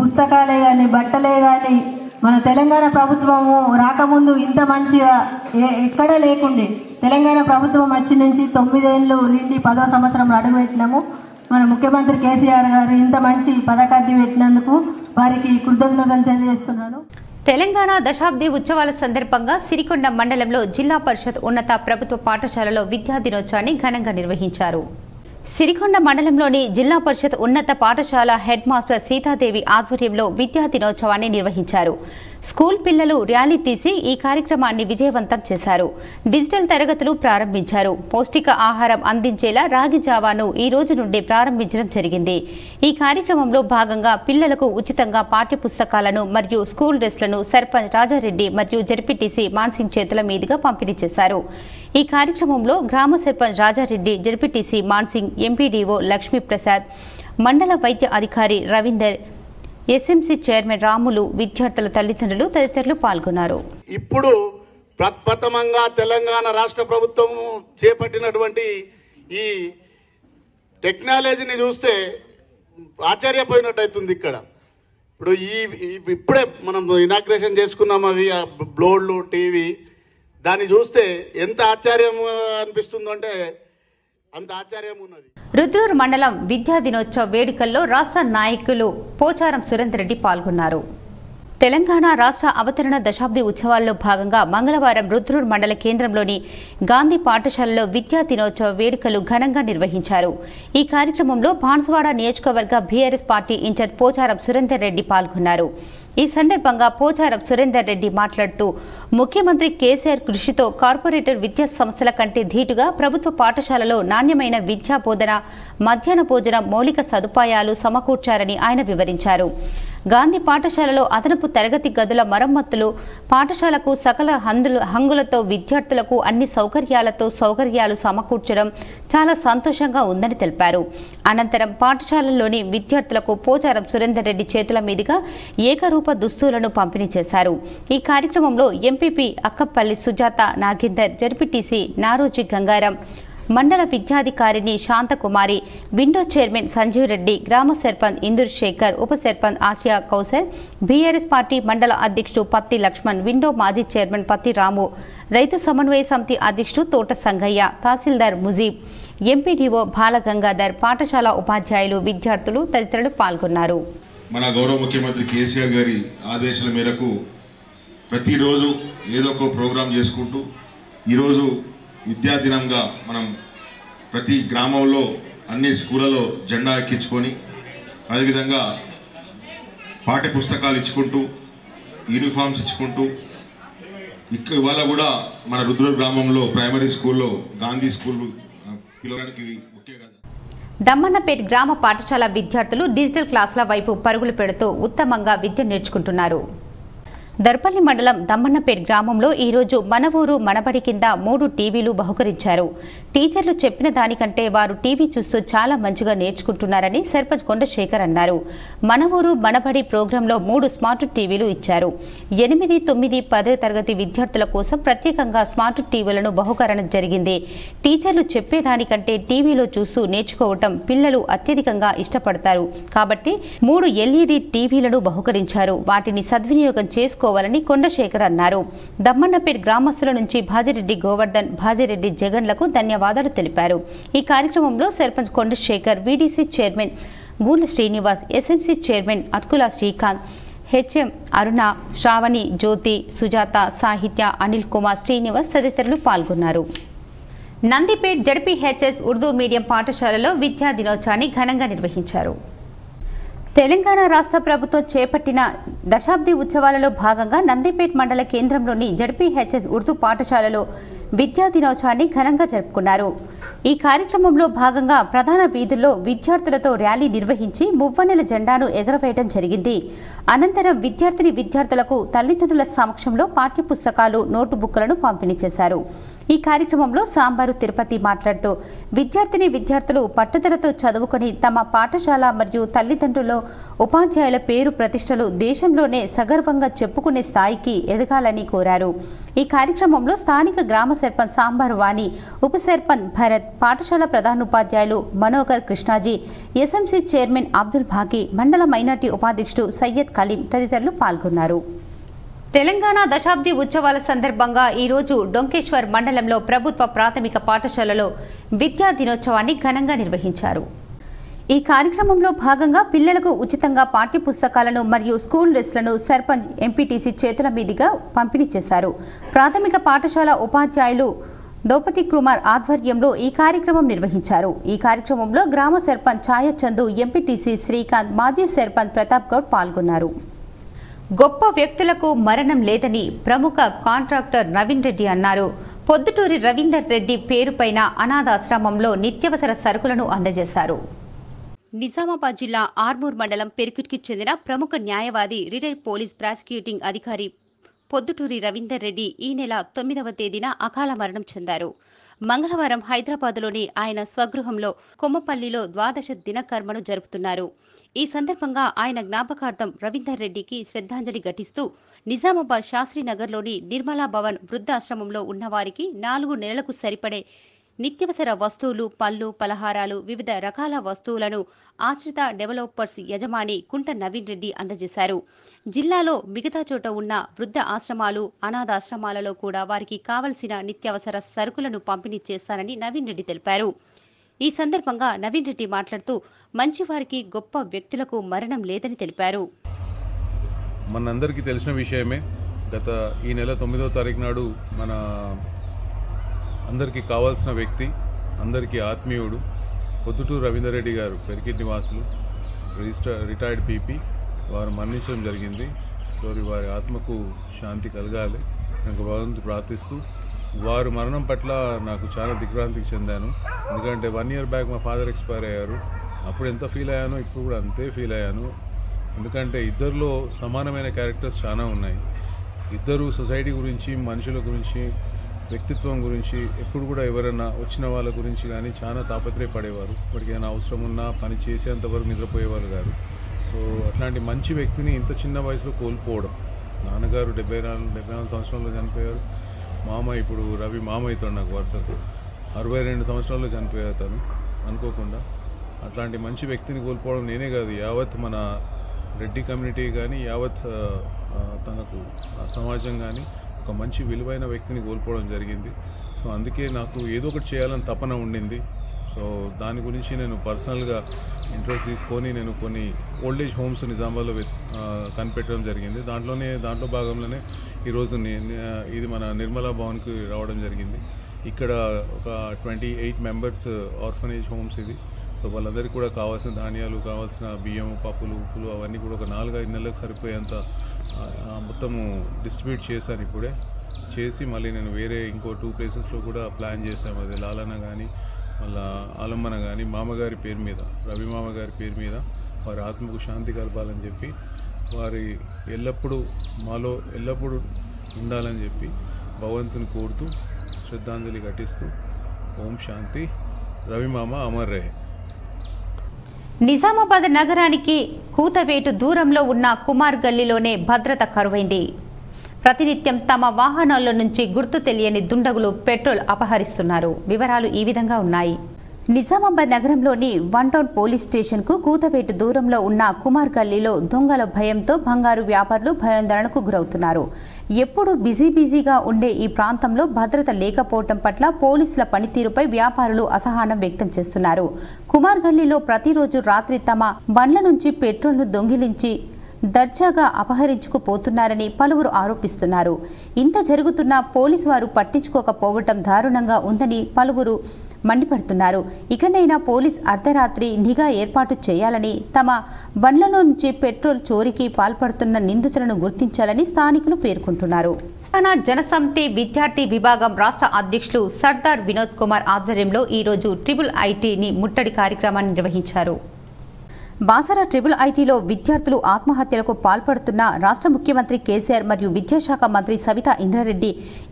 పుస్తకాలే కానీ బట్టలే కానీ మన తెలంగాణ ప్రభుత్వము రాకముందు ఇంత మంచిగా ఏ- ఎక్కడా లేకుండే. తెలంగాణ ప్రభుత్వం వచ్చి నుంచి తొమ్మిదేళ్ళు నిండి పదో సంవత్సరంలో అడుగుపెట్టినాము. మన ముఖ్యమంత్రి కేసీఆర్ గారు ఇంత మంచి పథకాన్ని పెట్టినందుకు వారికి కృతజ్ఞతలు తెలియజేస్తున్నాను. తెలంగాణ దశాబ్ది ఉత్సవాల సందర్భంగా సిరికొండ మండలంలో జిల్లా పరిషత్ ఉన్నత ప్రభుత్వ పాఠశాలలో విద్యా దినోత్సవాన్ని ఘనంగా నిర్వహించారు. సిరికొండ మండలంలోని జిల్లా పరిషత్ ఉన్నత పాఠశాల హెడ్ మాస్టర్ సీతాదేవి ఆధ్వర్యంలో విద్యా దినోత్సవాన్ని నిర్వహించారు. స్కూల్ పిల్లలు ర్యాలీ తీసి ఈ కార్యక్రమాన్ని విజయవంతం చేశారు. డిజిటల్ తరగతులు ప్రారంభించారు. పౌష్టిక ఆహారం అందించేలా రాగి జావాను ఈ రోజు నుండి ప్రారంభించడం జరిగింది. ఈ కార్యక్రమంలో భాగంగా పిల్లలకు ఉచితంగా పాఠ్యపుస్తకాలను మరియు స్కూల్ డ్రెస్లను సర్పంచ్ రాజారెడ్డి మరియు జడ్పీటీసీ మాన్సింగ్ చేతుల మీదుగా పంపిణీ చేశారు. ఈ కార్యక్రమంలో గ్రామ సర్పంచ్ రాజారెడ్డి జడ్పీటీసీ మాన్సింగ్ ఎంపీడీఓ లక్ష్మీప్రసాద్ మండల వైద్య అధికారి రవీందర్ ఎస్ఎంసీ చైర్మన్ రాములు విద్యార్థుల తల్లిదండ్రులు తదితరులు పాల్గొన్నారు. ఇప్పుడు ప్రప్రథమంగా తెలంగాణ రాష్ట్ర ప్రభుత్వం చేపట్టినటువంటి ఈ టెక్నాలజీని చూస్తే ఆశ్చర్యపోయినట్టయితుంది ఇక్కడ. ఇప్పుడు ఈ ఇప్పుడే మనం ఇనాగ్రేషన్ చేసుకున్నాం అవి ఆ బ్లోడ్లు టీవీ. దాన్ని చూస్తే ఎంత ఆశ్చర్యం అనిపిస్తుందంటే అంత ఆశ్చర్యం ఉన్నది. రుద్రూరు మండలం విద్యా దినోత్సవ వేడుకల్లో రాష్ట్ర నాయకులు పోచారం సురేందర్ రెడ్డి పాల్గొన్నారు. తెలంగాణ రాష్ట్ర అవతరణ దశాబ్ది ఉత్సవాల్లో భాగంగా మంగళవారం రుద్రూర్ మండల కేంద్రంలోని గాంధీ పాఠశాలలో విద్యా దినోత్సవ వేడుకలు ఘనంగా నిర్వహించారు. ఈ కార్యక్రమంలో బాన్సువాడ నియోజకవర్గ BRS party incharge Pocharam Surender Reddy పాల్గొన్నారు. ఈ సందర్భంగా పోచారం సురేందర్ రెడ్డి మాట్లాడుతూ ముఖ్యమంత్రి కేసీఆర్ కృషితో కార్పొరేటర్ విద్యా సంస్థల కంటే ధీటుగా ప్రభుత్వ పాఠశాలలో నాణ్యమైన విద్యా బోధన మధ్యాహ్న భోజనం మౌలిక సదుపాయాలు సమకూర్చారని ఆయన వివరించారు. గాంధీ పాఠశాలలో అదనపు తరగతి గదుల మరమ్మతులు పాఠశాలకు సకల హందులు హంగులతో విద్యార్థులకు అన్ని సౌకర్యాలతో సౌకర్యాలు సమకూర్చడం చాలా సంతోషంగా ఉందని తెలిపారు. అనంతరం పాఠశాలలోని విద్యార్థులకు పోచారం సురేందర్ రెడ్డి చేతుల మీదుగా ఏకరూప దుస్తులను పంపిణీ చేశారు. ఈ కార్యక్రమంలో ఎంపీపీ అక్కపల్లి సుజాత నాగేందర్ జడ్పీటీసీ నారోజీ గంగారం మండల విద్యాధికారిని శాంతకుమారి విండో చైర్మన్ సంజీవ్ రెడ్డి గ్రామ సర్పంచ్ ఇందూర్ శేఖర్ ఉప సర్పంచ్ ఆసియా కౌసర్ బీఆర్ఎస్ పార్టీ మండల అధ్యక్షుడు పత్తి లక్ష్మణ్ విండో మాజీ చైర్మన్ పత్తి రాము రైతు సమన్వయ సమితి అధ్యక్షుడు తోట సంగయ్య తహసీల్దార్ ముజీబ్ ఎంపీడీఓ బాలగంగాధర్ పాఠశాల ఉపాధ్యాయులు విద్యార్థులు తదితరులు పాల్గొన్నారు. మన గౌరవ ముఖ్యమంత్రి కేసీఆర్ గారి ఆదేశాల మేరకు ప్రతిరోజు ఏదో ఒక ప్రోగ్రాం చేసుకుంటూ ఈరోజు విద్యా దినంగా మనం ప్రతి గ్రామంలో అన్ని స్కూళ్ళలో జెండా ఎక్కించుకొని అదేవిధంగా పాఠ్య పుస్తకాలు ఇచ్చుకుంటూ యూనిఫామ్స్ ఇచ్చుకుంటూ ఇక ఇవాళ కూడా మన రుద్ర గ్రామంలో ప్రైమరీ స్కూల్లో గాంధీ స్కూల్ ఆ, పిలవడానికి ముఖ్యంగా దమ్మన్నపేట్ గ్రామ పాఠశాల విద్యార్థులు డిజిటల్ క్లాసుల వైపు పరుగులు పెడుతూ ఉత్తమంగా విద్య నేర్చుకుంటున్నారు. దర్పల్లి మండలం దమ్మన్నపేట్ గ్రామంలో ఈరోజు మన ఊరు మనబడి కింద మూడు టీవీలు బహుకరించారు. టీచర్లు చెప్పిన దానికంటే వారు టీవీ చూస్తూ చాలా మంచిగా నేర్చుకుంటున్నారని సర్పంచ్ కొండశేఖర్ అన్నారు. మన ఊరు మనబడి ప్రోగ్రాంలో మూడు స్మార్ట్ టీవీలు ఇచ్చారు. ఎనిమిది తొమ్మిది పదో తరగతి విద్యార్థుల కోసం ప్రత్యేకంగా స్మార్ట్ టీవీలను బహుకరణ జరిగింది. టీచర్లు చెప్పేదానికంటే టీవీలో చూస్తూ నేర్చుకోవటం పిల్లలు అత్యధికంగా ఇష్టపడతారు. కాబట్టి మూడు ఎల్ఈడి టీవీలను బహుకరించారు. వాటిని సద్వినియోగం చేసుకో చేసుకోవాలని కొండశేఖర్ అన్నారు. దమ్మన్నపేట్ గ్రామస్తుల నుంచి భాజిరెడ్డి గోవర్ధన్ భాజిరెడ్డి జగన్లకు ధన్యవాదాలు తెలిపారు. ఈ కార్యక్రమంలో sarpanch Kondashekar VDC chairman Goola Srinivas SMC chairman Athkula Srikanth HM Aruna Shravani Jyothi Sujatha Sahitya Anil Kumar Srinivas తదితరులు పాల్గొన్నారు. నందిపేట్ జడ్పీహెచ్ఎస్ ఉర్దూ మీడియం పాఠశాలలో విద్యా దినోత్సవాన్ని ఘనంగా నిర్వహించారు. తెలంగాణ రాష్ట్ర ప్రభుత్వం చేపట్టిన దశాబ్ది ఉత్సవాలలో భాగంగా నందిపేట్ మండల కేంద్రంలోని జడ్పీహెచ్ఎస్ ఉర్దూ పాఠశాలలో విద్యా దినోత్సవాన్ని ఘనంగా జరుపుకున్నారు. ఈ కార్యక్రమంలో భాగంగా ప్రధాన వీధుల్లో విద్యార్థులతో ర్యాలీ నిర్వహించి మువ్వన్నెల జెండాను ఎగరవేయడం జరిగింది. అనంతరం విద్యార్థిని విద్యార్థులకు తల్లిదండ్రుల సమక్షంలో పాఠ్యపుస్తకాలు నోటు బుక్కులను పంపిణీ చేశారు. ఈ కార్యక్రమంలో సాంబారు తిరుపతి మాట్లాడుతూ విద్యార్థిని విద్యార్థులు పట్టుదలతో చదువుకొని తమ పాఠశాల మరియు తల్లిదండ్రులు ఉపాధ్యాయుల పేరు ప్రతిష్టలు దేశంలోనే సగర్వంగా చెప్పుకునే స్థాయికి ఎదగాలని కోరారు. ఈ కార్యక్రమంలో స్థానిక గ్రామ సర్పంచ్ సాంబారు వాణి ఉప సర్పంచ్ భరత్ పాఠశాల ప్రధానోపాధ్యాయులు మనోహర్ కృష్ణాజీ ఎస్ఎంసీ చైర్మన్ అబ్దుల్ భాకీ మండల మైనార్టీ ఉపాధ్యక్షుడు సయ్యద్ కలీం తదితరులు పాల్గొన్నారు. తెలంగాణ దశాబ్ది ఉత్సవాల సందర్భంగా ఈరోజు డొంకేశ్వర్ మండలంలో ప్రభుత్వ ప్రాథమిక పాఠశాలలో విద్యా దినోత్సవాన్ని ఘనంగా నిర్వహించారు. ఈ కార్యక్రమంలో భాగంగా పిల్లలకు ఉచితంగా పాఠ్యపుస్తకాలను మరియు స్కూల్ డ్రెస్లను సర్పంచ్ ఎంపీటీసీ చేతుల మీదుగా పంపిణీ చేశారు. ప్రాథమిక పాఠశాల ఉపాధ్యాయులు దౌపతి కుమార్ ఆధ్వర్యంలో ఈ కార్యక్రమం నిర్వహించారు. ఈ కార్యక్రమంలో గ్రామ సర్పంచ్ ఛాయచందు ఎంపీటీసీ శ్రీకాంత్ మాజీ సర్పంచ్ ప్రతాప్ గౌడ్ పాల్గొన్నారు. గొప్ప వ్యక్తులకు మరణం లేదని ప్రముఖ కాంట్రాక్టర్ నవీన్ రెడ్డి అన్నారు. పొద్దుటూరి రవీందర్ రెడ్డి పేరుపైన అనాథాశ్రమంలో నిత్యవసర సరుకులను అందజేశారు. నిజామాబాద్ జిల్లా ఆర్మూర్ మండలం పెరుకుట్కి చెందిన ప్రముఖ న్యాయవాది రిటైర్డ్ పోలీస్ ప్రాసిక్యూటింగ్ అధికారి పొద్దుటూరి రవీందర్ రెడ్డి ఈ నెల తొమ్మిదవ తేదీన అకాల మరణం చెందారు. మంగళవారం హైదరాబాద్లోని ఆయన స్వగృహంలో కొమ్మపల్లిలో ద్వాదశ దినకర్మను జరుపుతున్నారు. ఈ సందర్భంగా ఆయన జ్ఞాపకార్థం రవీందర్ రెడ్డికి శ్రద్ధాంజలి ఘటిస్తూ నిజామాబాద్ శాస్త్రీనగర్లోని నిర్మలా భవన్ వృద్ధాశ్రమంలో ఉన్నవారికి నాలుగు నెలలకు సరిపడే నిత్యవసర వస్తువులు పళ్ళు పలహారాలు వివిధ రకాల వస్తువులను ఆశ్రిత డెవలపర్స్ యజమాని కుంట నవీన్ రెడ్డి అందజేశారు. జిల్లాలో మిగతా చోట ఉన్న వృద్ధ ఆశ్రమాలు అనాథాశ్రమాలలో కూడా వారికి కావలసిన నిత్యావసర సరుకులను పంపిణీ చేస్తానని నవీన్ రెడ్డి తెలిపారు. ఈ సందర్భంగా నవీన్ రెడ్డి మాట్లాడుతూ మంచివారికి గొప్ప వ్యక్తులకు మరణం లేదని తెలిపారు. మనందరికీ తెలిసిన విషయమే గత ఈ నెల తొమ్మిదో తారీఖు నాడు మన అందరికీ కావాల్సిన వ్యక్తి అందరికీ ఆత్మీయుడు పొద్దుటూరు రవీందర్రెడ్డి గారు పెరికిట్ నివాసులు రిజిస్టర్ రిటైర్డ్ పీపీ వారు మరణించడం జరిగింది. సో వారి ఆత్మకు శాంతి కలగాలి. నాకు భగవంతుడు ప్రార్థిస్తూ వారు మరణం పట్ల నాకు చాలా దిగ్భ్రాంతికి చెందాను. ఎందుకంటే వన్ ఇయర్ బ్యాక్ మా ఫాదర్ ఎక్స్పైర్ అయ్యారు. అప్పుడు ఎంత ఫీల్ అయ్యానో ఇప్పుడు కూడా అంతే ఫీల్ అయ్యాను. ఎందుకంటే ఇద్దరిలో సమానమైన క్యారెక్టర్స్ చాలా ఉన్నాయి. ఇద్దరు సొసైటీ గురించి మనుషుల గురించి వ్యక్తిత్వం గురించి ఎప్పుడు కూడా ఎవరైనా వచ్చిన వాళ్ళ గురించి కానీ చాలా తాపత్రయపడేవారు. ఇప్పటికి ఏమైనా అవసరం ఉన్నా పని చేసేంత వరకు నిద్రపోయేవారు కాదు. సో అట్లాంటి మంచి వ్యక్తిని ఇంత చిన్న వయసులో కోల్పోవడం. నాన్నగారు డెబ్బై నాలుగు డెబ్బై నాలుగు సంవత్సరంలో చనిపోయారు. మామ ఇప్పుడు రవి మామ నాకు వరుసకు అరవై రెండు సంవత్సరాల్లో చనిపోయారు అనుకోకుండా అట్లాంటి మంచి వ్యక్తిని కోల్పోవడం నేనే కాదు యావత్ మన రెడ్డి కమ్యూనిటీ కానీ యావత్ తనకు సమాజం కానీ ఒక మంచి విలువైన వ్యక్తిని కోల్పోవడం జరిగింది. సో అందుకే నాకు ఏదో ఒకటి చేయాలని తపన ఉండింది. సో దాని గురించి నేను పర్సనల్గా ఇంట్రెస్ట్ తీసుకొని నేను కొన్ని ఓల్డ్ ఏజ్ హోమ్స్ నిజామాబాద్లో కనిపెట్టడం జరిగింది. దాంట్లోనే దాంట్లో భాగంలోనే ఈరోజు ఇది మన నిర్మలా భవన్కి రావడం జరిగింది. ఇక్కడ ఒక twenty eight members orphanage homes ఇది. సో వాళ్ళందరికీ కూడా కావాల్సిన ధాన్యాలు కావాల్సిన బియ్యం పప్పులు ఉప్పులు అవన్నీ కూడా ఒక నాలుగైదు నెలలకు సరిపోయేంత మొత్తము డిస్ట్రిబ్యూట్ చేశాను ఇప్పుడే. చేసి మళ్ళీ నేను వేరే ఇంకో టూ ప్లేసెస్లో కూడా ప్లాన్ చేశాము అది లాలన కానీ మళ్ళా ఆలంబన కానీ మామగారి పేరు మీద రవి మామగారి పేరు మీద వారి ఆత్మకు శాంతి కలపాలని చెప్పి వారి ఎల్లప్పుడూ మాలో ఎల్లప్పుడూ ఉండాలని చెప్పి భగవంతుని కోరుతూ శ్రద్ధాంజలి ఘటిస్తూ ఓం శాంతి రవి మామ అమర్ రహే నిజామాబాద్ నగరానికి కూతవేటు దూరంలో ఉన్న కుమార్ గల్లీలోనే భద్రత కరువైంది. ప్రతినిత్యం తమ వాహనాల్లో నుంచి గుర్తు తెలియని దుండగులు పెట్రోల్ అపహరిస్తున్నారు. వివరాలు ఈ విధంగా ఉన్నాయి. నిజామాబాద్ నగరంలోని వన్ టౌన్ పోలీస్ స్టేషన్కు కూతవేటు దూరంలో ఉన్న కుమార్ గల్లీలో దొంగల భయంతో బంగారు వ్యాపారులు భయాందోళనకు గురవుతున్నారు. ఎప్పుడూ బిజీ బిజీగా ఉండే ఈ ప్రాంతంలో భద్రత లేకపోవటం పట్ల పోలీసుల పనితీరుపై వ్యాపారులు అసహనం వ్యక్తం చేస్తున్నారు. కుమార్ గల్లీలో ప్రతిరోజు రాత్రి తమ బండ్ల నుంచి పెట్రోల్ను దొంగిలించి దర్జాగా అపహరించుకుపోతున్నారని పలువురు ఆరోపిస్తున్నారు. ఇంత జరుగుతున్నా పోలీసు వారు పట్టించుకోకపోవటం దారుణంగా ఉందని పలువురు మండిపడుతున్నారు. ఇకనైనా పోలీస్ అర్ధరాత్రి నిఘా ఏర్పాటు చేయాలని తమ బండ్లలో నుంచి పెట్రోల్ చోరీకి పాల్పడుతున్న నిందితులను గుర్తించాలని స్థానికులు పేర్కొంటున్నారు. తెలంగాణ జనసమితి విద్యార్థి విభాగం రాష్ట్ర అధ్యక్షులు సర్దార్ వినోద్ కుమార్ ఆధ్వర్యంలో ఈరోజు ట్రిపుల్ ఐటీని ముట్టడి కార్యక్రమాన్ని నిర్వహించారు. బాసర ట్రిపుల్ ఐటీలో విద్యార్థులు ఆత్మహత్యలకు పాల్పడుతున్న రాష్ట్ర ముఖ్యమంత్రి కేసీఆర్ మరియు విద్యాశాఖ మంత్రి సవితా ఇంద్రారెడ్డి.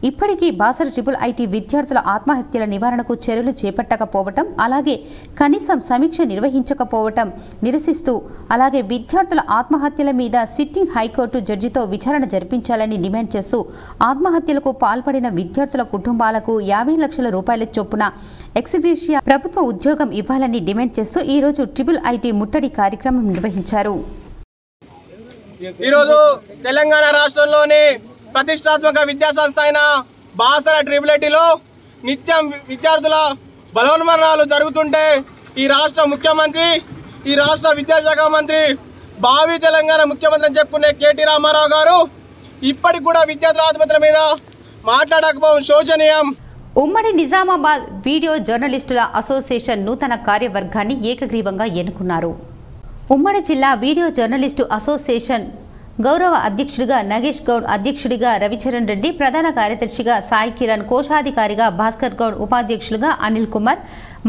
ఇప్పటికీ బాసర ట్రిపుల్ ఐటీ విద్యార్థుల ఆత్మహత్యల నివారణకు చర్యలు చేపట్టకపోవటం అలాగే కనీసం సమీక్ష నిర్వహించకపోవటం నిరసిస్తూ అలాగే విద్యార్థుల ఆత్మహత్యల మీద సిట్టింగ్ హైకోర్టు జడ్జితో విచారణ జరిపించాలని డిమాండ్ చేస్తూ ఆత్మహత్యలకు పాల్పడిన విద్యార్థుల కుటుంబాలకు యాభై లక్షల రూపాయల చొప్పున ఎక్స్గ్రేషియా ప్రభుత్వ ఉద్యోగం ఇవ్వాలని డిమాండ్ చేస్తూ ఈరోజు ట్రిపుల్ ఐటీ ముట్టడి కార్యక్రమం నిర్వహించారు. ఈరోజు తెలంగాణ రాష్ట్రంలోని ప్రతిష్టాత్మక విద్యా సంస్థ అయిన బాసర ట్రిపులెటీలో నిత్యం విద్యార్థుల బలోన్మరణాలు జరుగుతుంటే ఈ రాష్ట్ర ముఖ్యమంత్రి ఈ రాష్ట్ర విద్యాశాఖ మంత్రి భావి తెలంగాణ ముఖ్యమంత్రి అని చెప్పుకునే కేటీ రామారావు గారు ఇప్పటికి కూడా విద్యార్థుల ఆత్మహత్యల మీద మాట్లాడకపోవడం శోచనీయం. ఉమ్మడి నిజామాబాద్ వీడియో జర్నలిస్టుల అసోసియేషన్ నూతన కార్యవర్గాన్ని ఏకగ్రీవంగా ఎన్నుకున్నారు. ఉమ్మడి జిల్లా వీడియో జర్నలిస్టు అసోసియేషన్ గౌరవ అధ్యక్షుడిగా నగేష్ గౌడ్ అధ్యక్షుడిగా రవిచరణ్ రెడ్డి ప్రధాన కార్యదర్శిగా సాయి కిరణ్ కోశాధికారిగా భాస్కర్ గౌడ్ ఉపాధ్యక్షులుగా అనిల్ కుమార్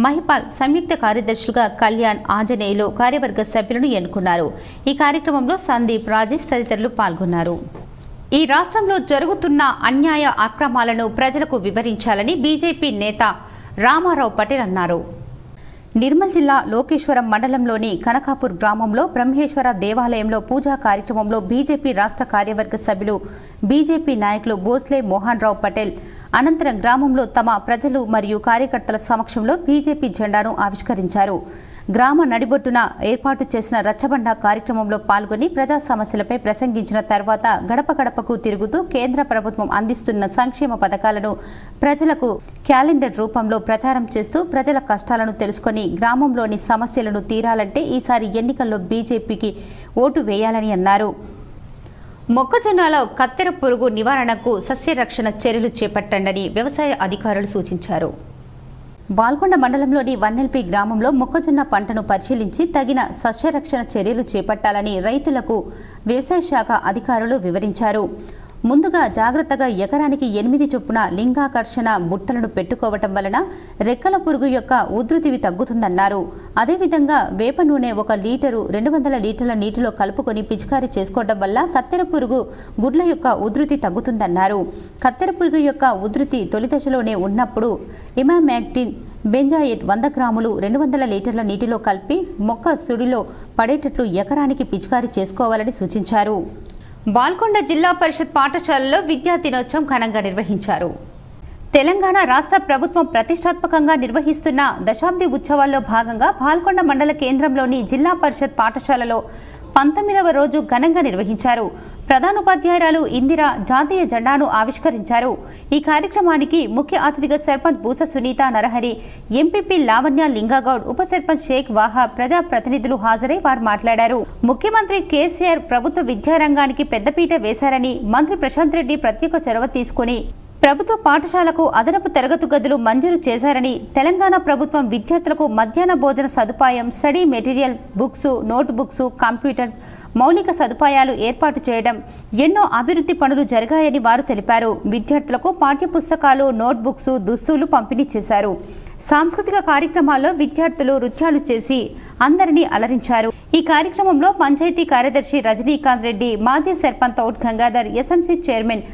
మహిపాల్ సంయుక్త కార్యదర్శులుగా కళ్యాణ్ ఆంజనేయులు కార్యవర్గ సభ్యులను ఎన్నుకున్నారు. ఈ కార్యక్రమంలో సందీప్ రాజేష్ తదితరులు పాల్గొన్నారు. ఈ రాష్ట్రంలో జరుగుతున్న అన్యాయ అక్రమాలను ప్రజలకు వివరించాలని బీజేపీ నేత రామారావు పటేల్ అన్నారు. నిర్మల్ జిల్లా లోకేశ్వరం మండలంలోని కనకాపూర్ గ్రామంలో బ్రహ్మేశ్వర దేవాలయంలో పూజా కార్యక్రమంలో బీజేపీ రాష్ట్ర కార్యవర్గ సభ్యులు బీజేపీ నాయకులు భోస్లే మోహన్ రావు పటేల్. అనంతరం గ్రామంలో తమ ప్రజలు మరియు కార్యకర్తల సమక్షంలో బీజేపీ జెండాను ఆవిష్కరించారు. గ్రామ నడిబొట్టున ఏర్పాటు చేసిన రచ్చబండ కార్యక్రమంలో పాల్గొని ప్రజా సమస్యలపై ప్రసంగించిన తర్వాత గడప గడపకు తిరుగుతూ కేంద్ర ప్రభుత్వం అందిస్తున్న సంక్షేమ పథకాలను ప్రజలకు క్యాలెండర్ రూపంలో ప్రచారం చేస్తూ ప్రజల కష్టాలను తెలుసుకొని గ్రామంలోని సమస్యలను తీరాలంటే ఈసారి ఎన్నికల్లో బీజేపీకి ఓటు వేయాలని అన్నారు. మొక్కజొన్నలో కత్తెర పురుగు నివారణకు సస్యరక్షణ చర్యలు చేపట్టండని వ్యవసాయ అధికారులు సూచించారు. బాల్కొండ మండలంలోని వన్నెల్పి గ్రామంలో మొక్కజొన్న పంటను పరిశీలించి తగిన సస్యరక్షణ చర్యలు చేపట్టాలని రైతులకు వ్యవసాయ శాఖ అధికారులు వివరించారు. ముందుగా జాగ్రత్తగా ఎకరానికి ఎనిమిది చొప్పున లింగాకర్షణ బుట్టలను పెట్టుకోవటం వలన రెక్కల పురుగు యొక్క ఉధృతివి తగ్గుతుందన్నారు. అదేవిధంగా వేప నూనె ఒక లీటరు రెండు వందల లీటర్ల నీటిలో కలుపుకొని పిచికారీ చేసుకోవడం వల్ల కత్తెర పురుగు గుడ్ల యొక్క ఉధృతి తగ్గుతుందన్నారు. కత్తెర పురుగు యొక్క ఉధృతి తొలి దశలోనే ఉన్నప్పుడు ఇమామ్యాక్టిన్ బెంజాయిట్ వంద గ్రాములు రెండు వందల లీటర్ల నీటిలో కలిపి మొక్క సుడిలో పడేటట్లు ఎకరానికి పిచికారీ చేసుకోవాలని సూచించారు. బాల్కొండ జిల్లా పరిషత్ పాఠశాలలో విద్యా దినోత్సవం ఘనంగా నిర్వహించారు. తెలంగాణ రాష్ట్ర ప్రభుత్వం ప్రతిష్టాత్మకంగా నిర్వహిస్తున్న దశాబ్ది ఉత్సవాల్లో భాగంగా పాల్కొండ మండల కేంద్రంలోని జిల్లా పరిషత్ పాఠశాలలో పంతొమ్మిదవ రోజు ఘనంగా నిర్వహించారు. ప్రధానోపాధ్యాయురాలు ఇందిర జాతీయ జెండాను ఆవిష్కరించారు. ఈ కార్యక్రమానికి ముఖ్య అతిథిగా సర్పంచ్ బూస సునీత నరహరి ఎంపీపీ లావణ్య లింగాగౌడ్ ఉప సర్పంచ్ షేక్ వాహా ప్రజా ప్రతినిధులు హాజరై వారు మాట్లాడారు. ముఖ్యమంత్రి కేసీఆర్ ప్రభుత్వ విద్యారంగానికి పెద్దపీట వేశారని మంత్రి ప్రశాంత్ రెడ్డి ప్రత్యేక చొరవ తీసుకుని ప్రభుత్వ పాఠశాలకు అదనపు తరగతి గదులు మంజూరు చేశారని తెలంగాణ ప్రభుత్వం విద్యార్థులకు మధ్యాహ్న భోజన సదుపాయం study material books notebooks computers మౌలిక సదుపాయాలు ఏర్పాటు చేయడం ఎన్నో అభివృద్ధి పనులు జరిగాయని వారు తెలిపారు. విద్యార్థులకు పాఠ్యపుస్తకాలు నోట్ బుక్స్ దుస్తులు పంపిణీ చేశారు. సాంస్కృతిక కార్యక్రమాల్లో విద్యార్థులు నృత్యాలు చేసి అందరినీ అలరించారు. ఈ కార్యక్రమంలో పంచాయతీ కార్యదర్శి రజనీకాంత్ రెడ్డి మాజీ sarpanch Thout Gangadhar SMC chairman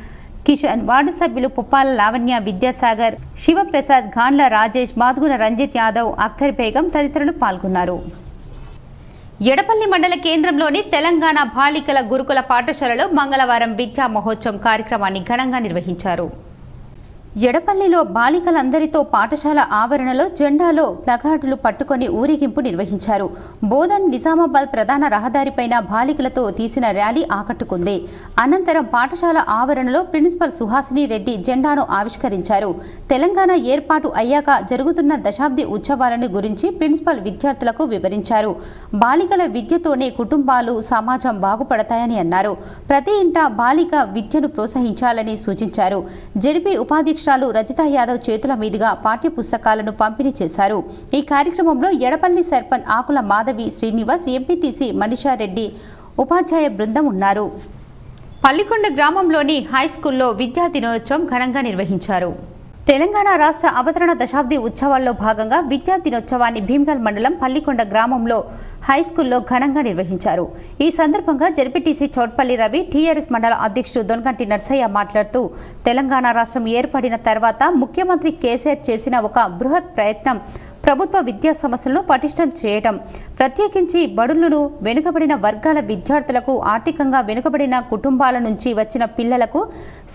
Kishan ward సభ్యులు పుప్పాల లావణ్య విద్యాసాగర్ శివప్రసాద్ గాన్ల రాజేష్ మాద్గున రంజిత్ యాదవ్ అఖ్తర్ బేగం తదితరులు పాల్గొన్నారు. ఎడపల్లి మండల కేంద్రంలోని తెలంగాణ బాలికల గురుకుల పాఠశాలలో మంగళవారం విద్యా మహోత్సవం కార్యక్రమాన్ని ఘనంగా నిర్వహించారు. ఎడపల్లిలో బాలికలందరితో పాఠశాల ఆవరణలో జెండాలో ప్లగార్డులు పట్టుకొని ఊరేగింపు నిర్వహించారు. బోధన్ నిజామాబాద్ ప్రధాన రహదారిపైన బాలికలతో తీసిన ర్యాలీ ఆకట్టుకుంది. అనంతరం పాఠశాల ఆవరణలో ప్రిన్సిపల్ సుహాసిని రెడ్డి జెండాను ఆవిష్కరించారు. తెలంగాణ ఏర్పాటు అయ్యాక జరుగుతున్న దశాబ్ది ఉత్సవాలను గురించి ప్రిన్సిపల్ విద్యార్థులకు వివరించారు. బాలికల విద్యతోనే కుటుంబాలు సమాజం బాగుపడతాయని అన్నారు. ప్రతి ఇంట బాలిక విద్యను ప్రోత్సహించాలని సూచించారు. జడిపి అధ్యక్షురాలు రజిత యాదవ్ చేతుల మీదుగా పాఠ్య పుస్తకాలను పంపిణీ చేశారు. ఈ కార్యక్రమంలో ఎడపల్లి సర్పంచ్ ఆకుల మాధవి శ్రీనివాస్ ఎంపీటీసీ మనీషారెడ్డి ఉపాధ్యాయ బృందం ఉన్నారు. పల్లికొండ గ్రామంలోని హై స్కూల్లో విద్యా దినోత్సవం ఘనంగా నిర్వహించారు. తెలంగాణ రాష్ట్ర అవతరణ దశాబ్ది ఉత్సవాల్లో భాగంగా విద్యా దినోత్సవాన్ని భీమ్గల్ మండలం పల్లికొండ గ్రామంలో హై స్కూల్లో ఘనంగా నిర్వహించారు. ఈ సందర్భంగా జెడ్పీటీసీ చౌట్పల్లి రవి టీఆర్ఎస్ మండల అధ్యక్షుడు దొనకంటి నర్సయ్య మాట్లాడుతూ తెలంగాణ రాష్ట్రం ఏర్పడిన తర్వాత ముఖ్యమంత్రి కేసీఆర్ చేసిన ఒక బృహత్ ప్రయత్నం ప్రభుత్వ విద్యా సంస్థలను పటిష్టం చేయటం. ప్రత్యేకించి బడులను వెనుకబడిన వర్గాల విద్యార్థులకు ఆర్థికంగా వెనుకబడిన కుటుంబాల నుంచి వచ్చిన పిల్లలకు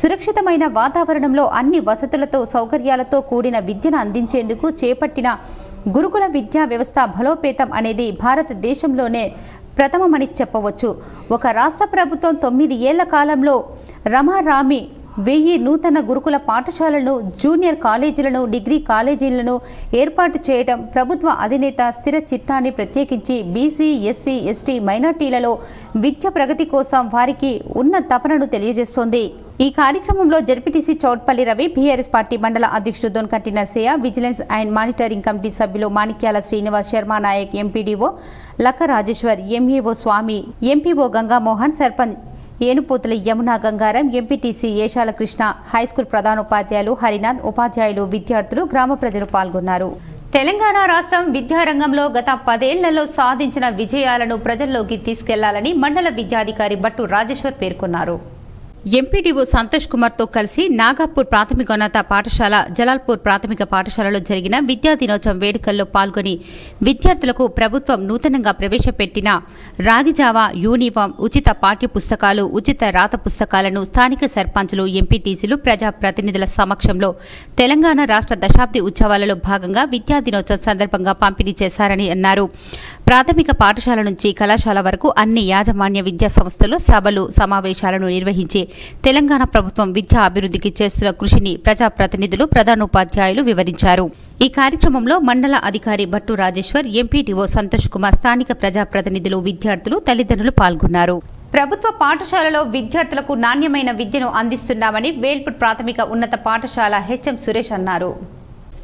సురక్షితమైన వాతావరణంలో అన్ని వసతులతో సౌకర్యాలతో కూడిన విద్యను అందించేందుకు చేపట్టిన గురుకుల విద్యా వ్యవస్థ బలోపేతం అనేది భారతదేశంలోనే ప్రథమమని చెప్పవచ్చు. ఒక రాష్ట్ర ప్రభుత్వం తొమ్మిది ఏళ్ళ కాలంలో రమారామి వెయ్యి నూతన గురుకుల పాఠశాలలను జూనియర్ కాలేజీలను డిగ్రీ కాలేజీలను ఏర్పాటు చేయడం ప్రభుత్వ అధినేత స్థిర చిత్తాన్ని ప్రత్యేకించి బీసీ ఎస్సీ ఎస్టీ మైనార్టీలలో విద్య ప్రగతి కోసం వారికి ఉన్న తపనను తెలియజేస్తోంది. ఈ కార్యక్రమంలో ZPTC Choutpally Ravi BRS party మండల అధ్యక్షుడు Donkanti Narsaiah vigilance and monitoring committee సభ్యులు Manikyala Srinivas Sharma Nayak MPDO Lakka Rajeshwar MEO Swamy MPO Gangamohan sarpanch Enupothula Yamuna Gangaram MPTC Eshala Krishna high school ప్రధానోపాధ్యాయులు హరినాథ్ ఉపాధ్యాయులు విద్యార్థులు గ్రామ ప్రజలు పాల్గొన్నారు. తెలంగాణ రాష్ట్రం విద్యారంగంలో గత పదేళ్ళలో సాధించిన విజయాలను ప్రజల్లోకి తీసుకెళ్ళాలని మండల విద్యాధికారి భట్టు రాజేశ్వర్ పేర్కొన్నారు. ఎంపీడీఓ సంతోష్ కుమార్తో కలిసి నాగాపూర్ ప్రాథమికోన్నత పాఠశాల జలాల్పూర్ ప్రాథమిక పాఠశాలలో జరిగిన విద్యా దినోత్సవం వేడుకల్లో పాల్గొని విద్యార్థులకు ప్రభుత్వం నూతనంగా ప్రవేశపెట్టిన రాగిజావా యూనిఫామ్ ఉచిత పాఠ్య పుస్తకాలు ఉచిత రాత పుస్తకాలను స్థానిక సర్పంచులు ఎంపీటీసీలు ప్రజా ప్రతినిధుల సమక్షంలో తెలంగాణ రాష్ట్ర దశాబ్ది ఉత్సవాలలో భాగంగా విద్యా దినోత్సవం సందర్భంగా పంపిణీ చేశారని అన్నారు. ప్రాథమిక పాఠశాల నుంచి కళాశాల వరకు అన్ని యాజమాన్య విద్యా సంస్థలు సభలు సమావేశాలను నిర్వహించి తెలంగాణ ప్రభుత్వం విద్యా అభివృద్ధికి చేస్తున్న కృషిని ప్రజాప్రతినిధులు ప్రధానోపాధ్యాయులు వివరించారు. ఈ కార్యక్రమంలో మండల అధికారి భట్టు రాజేశ్వర్ ఎంపీటీఓ సంతోష్ కుమార్ స్థానిక ప్రజాప్రతినిధులు విద్యార్థులు తల్లిదండ్రులు పాల్గొన్నారు. ప్రభుత్వ పాఠశాలలో విద్యార్థులకు నాణ్యమైన విద్యను అందిస్తున్నామని వేల్పూర్ ప్రాథమిక ఉన్నత పాఠశాల హెచ్ఎం సురేష్ అన్నారు.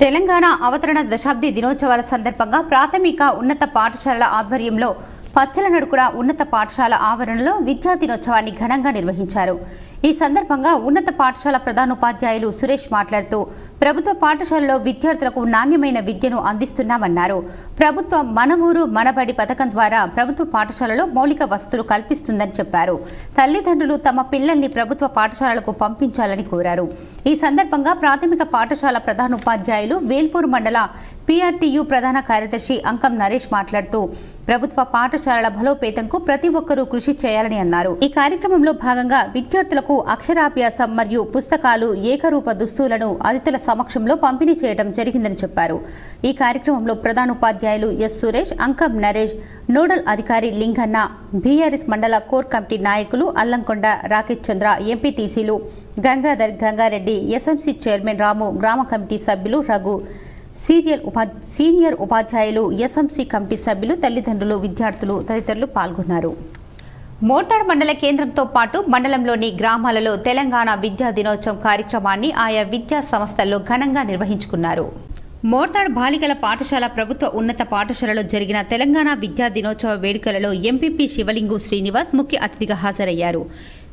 తెలంగాణ అవతరణ దశాబ్ది దినోత్సవాల సందర్భంగా ప్రాథమిక ఉన్నత పాఠశాలల ఆధ్వర్యంలో పచ్చల నడుకుడ ఉన్నత పాఠశాల ఆవరణలో విద్యా దినోత్సవాన్ని ఘనంగా నిర్వహించారు. ఈ సందర్భంగా ఉన్నత పాఠశాల ప్రధానోపాధ్యాయులు సురేష్ మాట్లాడుతూ ప్రభుత్వ పాఠశాలలో విద్యార్థులకు నాణ్యమైన విద్యను అందిస్తున్నామన్నారు. ప్రభుత్వం మన ఊరు మనబడి పథకం ద్వారా ప్రభుత్వ పాఠశాలలో మౌలిక వసతులు కల్పిస్తుందని చెప్పారు. తల్లిదండ్రులు తమ పిల్లల్ని ప్రభుత్వ పాఠశాలలకు పంపించాలని కోరారు. ఈ సందర్భంగా ప్రాథమిక పాఠశాల ప్రధానోపాధ్యాయులు వేల్పూర్ మండల పీఆర్టీయూ ప్రధాన కార్యదర్శి అంకం నరేష్ మాట్లాడుతూ ప్రభుత్వ పాఠశాలల బలోపేతంకు ప్రతి ఒక్కరూ కృషి చేయాలని అన్నారు. ఈ కార్యక్రమంలో భాగంగా విద్యార్థులకు అక్షరాభ్యాసం మరియు పుస్తకాలు ఏకరూప దుస్తులను అతిథుల సమక్షంలో పంపిణీ చేయడం జరిగిందని చెప్పారు. ఈ కార్యక్రమంలో ప్రధానోపాధ్యాయులు ఎస్ సురేష్ అంకం నరేష్ నోడల్ అధికారి లింగన్న బీఆర్ఎస్ మండల కోర్ కమిటీ నాయకులు అల్లంకొండ రాకేష్ చంద్ర ఎంపీటీసీలు గంగాధర్ గంగారెడ్డి ఎస్ఎంసీ చైర్మన్ రాము గ్రామ కమిటీ సభ్యులు రఘు సీరియల్ ఉపా సీనియర్ ఉపాధ్యాయులు ఎస్ఎంసీ కమిటీ సభ్యులు తల్లిదండ్రులు విద్యార్థులు తదితరులు పాల్గొన్నారు. మోర్తాడ్ మండల కేంద్రంతో పాటు మండలంలోని గ్రామాలలో తెలంగాణ విద్యా దినోత్సవం కార్యక్రమాన్ని ఆయా విద్యా సంస్థల్లో ఘనంగా నిర్వహించుకున్నారు. మోర్తాడ్ బాలికల పాఠశాల ప్రభుత్వ ఉన్నత పాఠశాలలో జరిగిన తెలంగాణ విద్యా దినోత్సవ వేడుకలలో ఎంపీపీ శివలింగు శ్రీనివాస్ ముఖ్య అతిథిగా హాజరయ్యారు.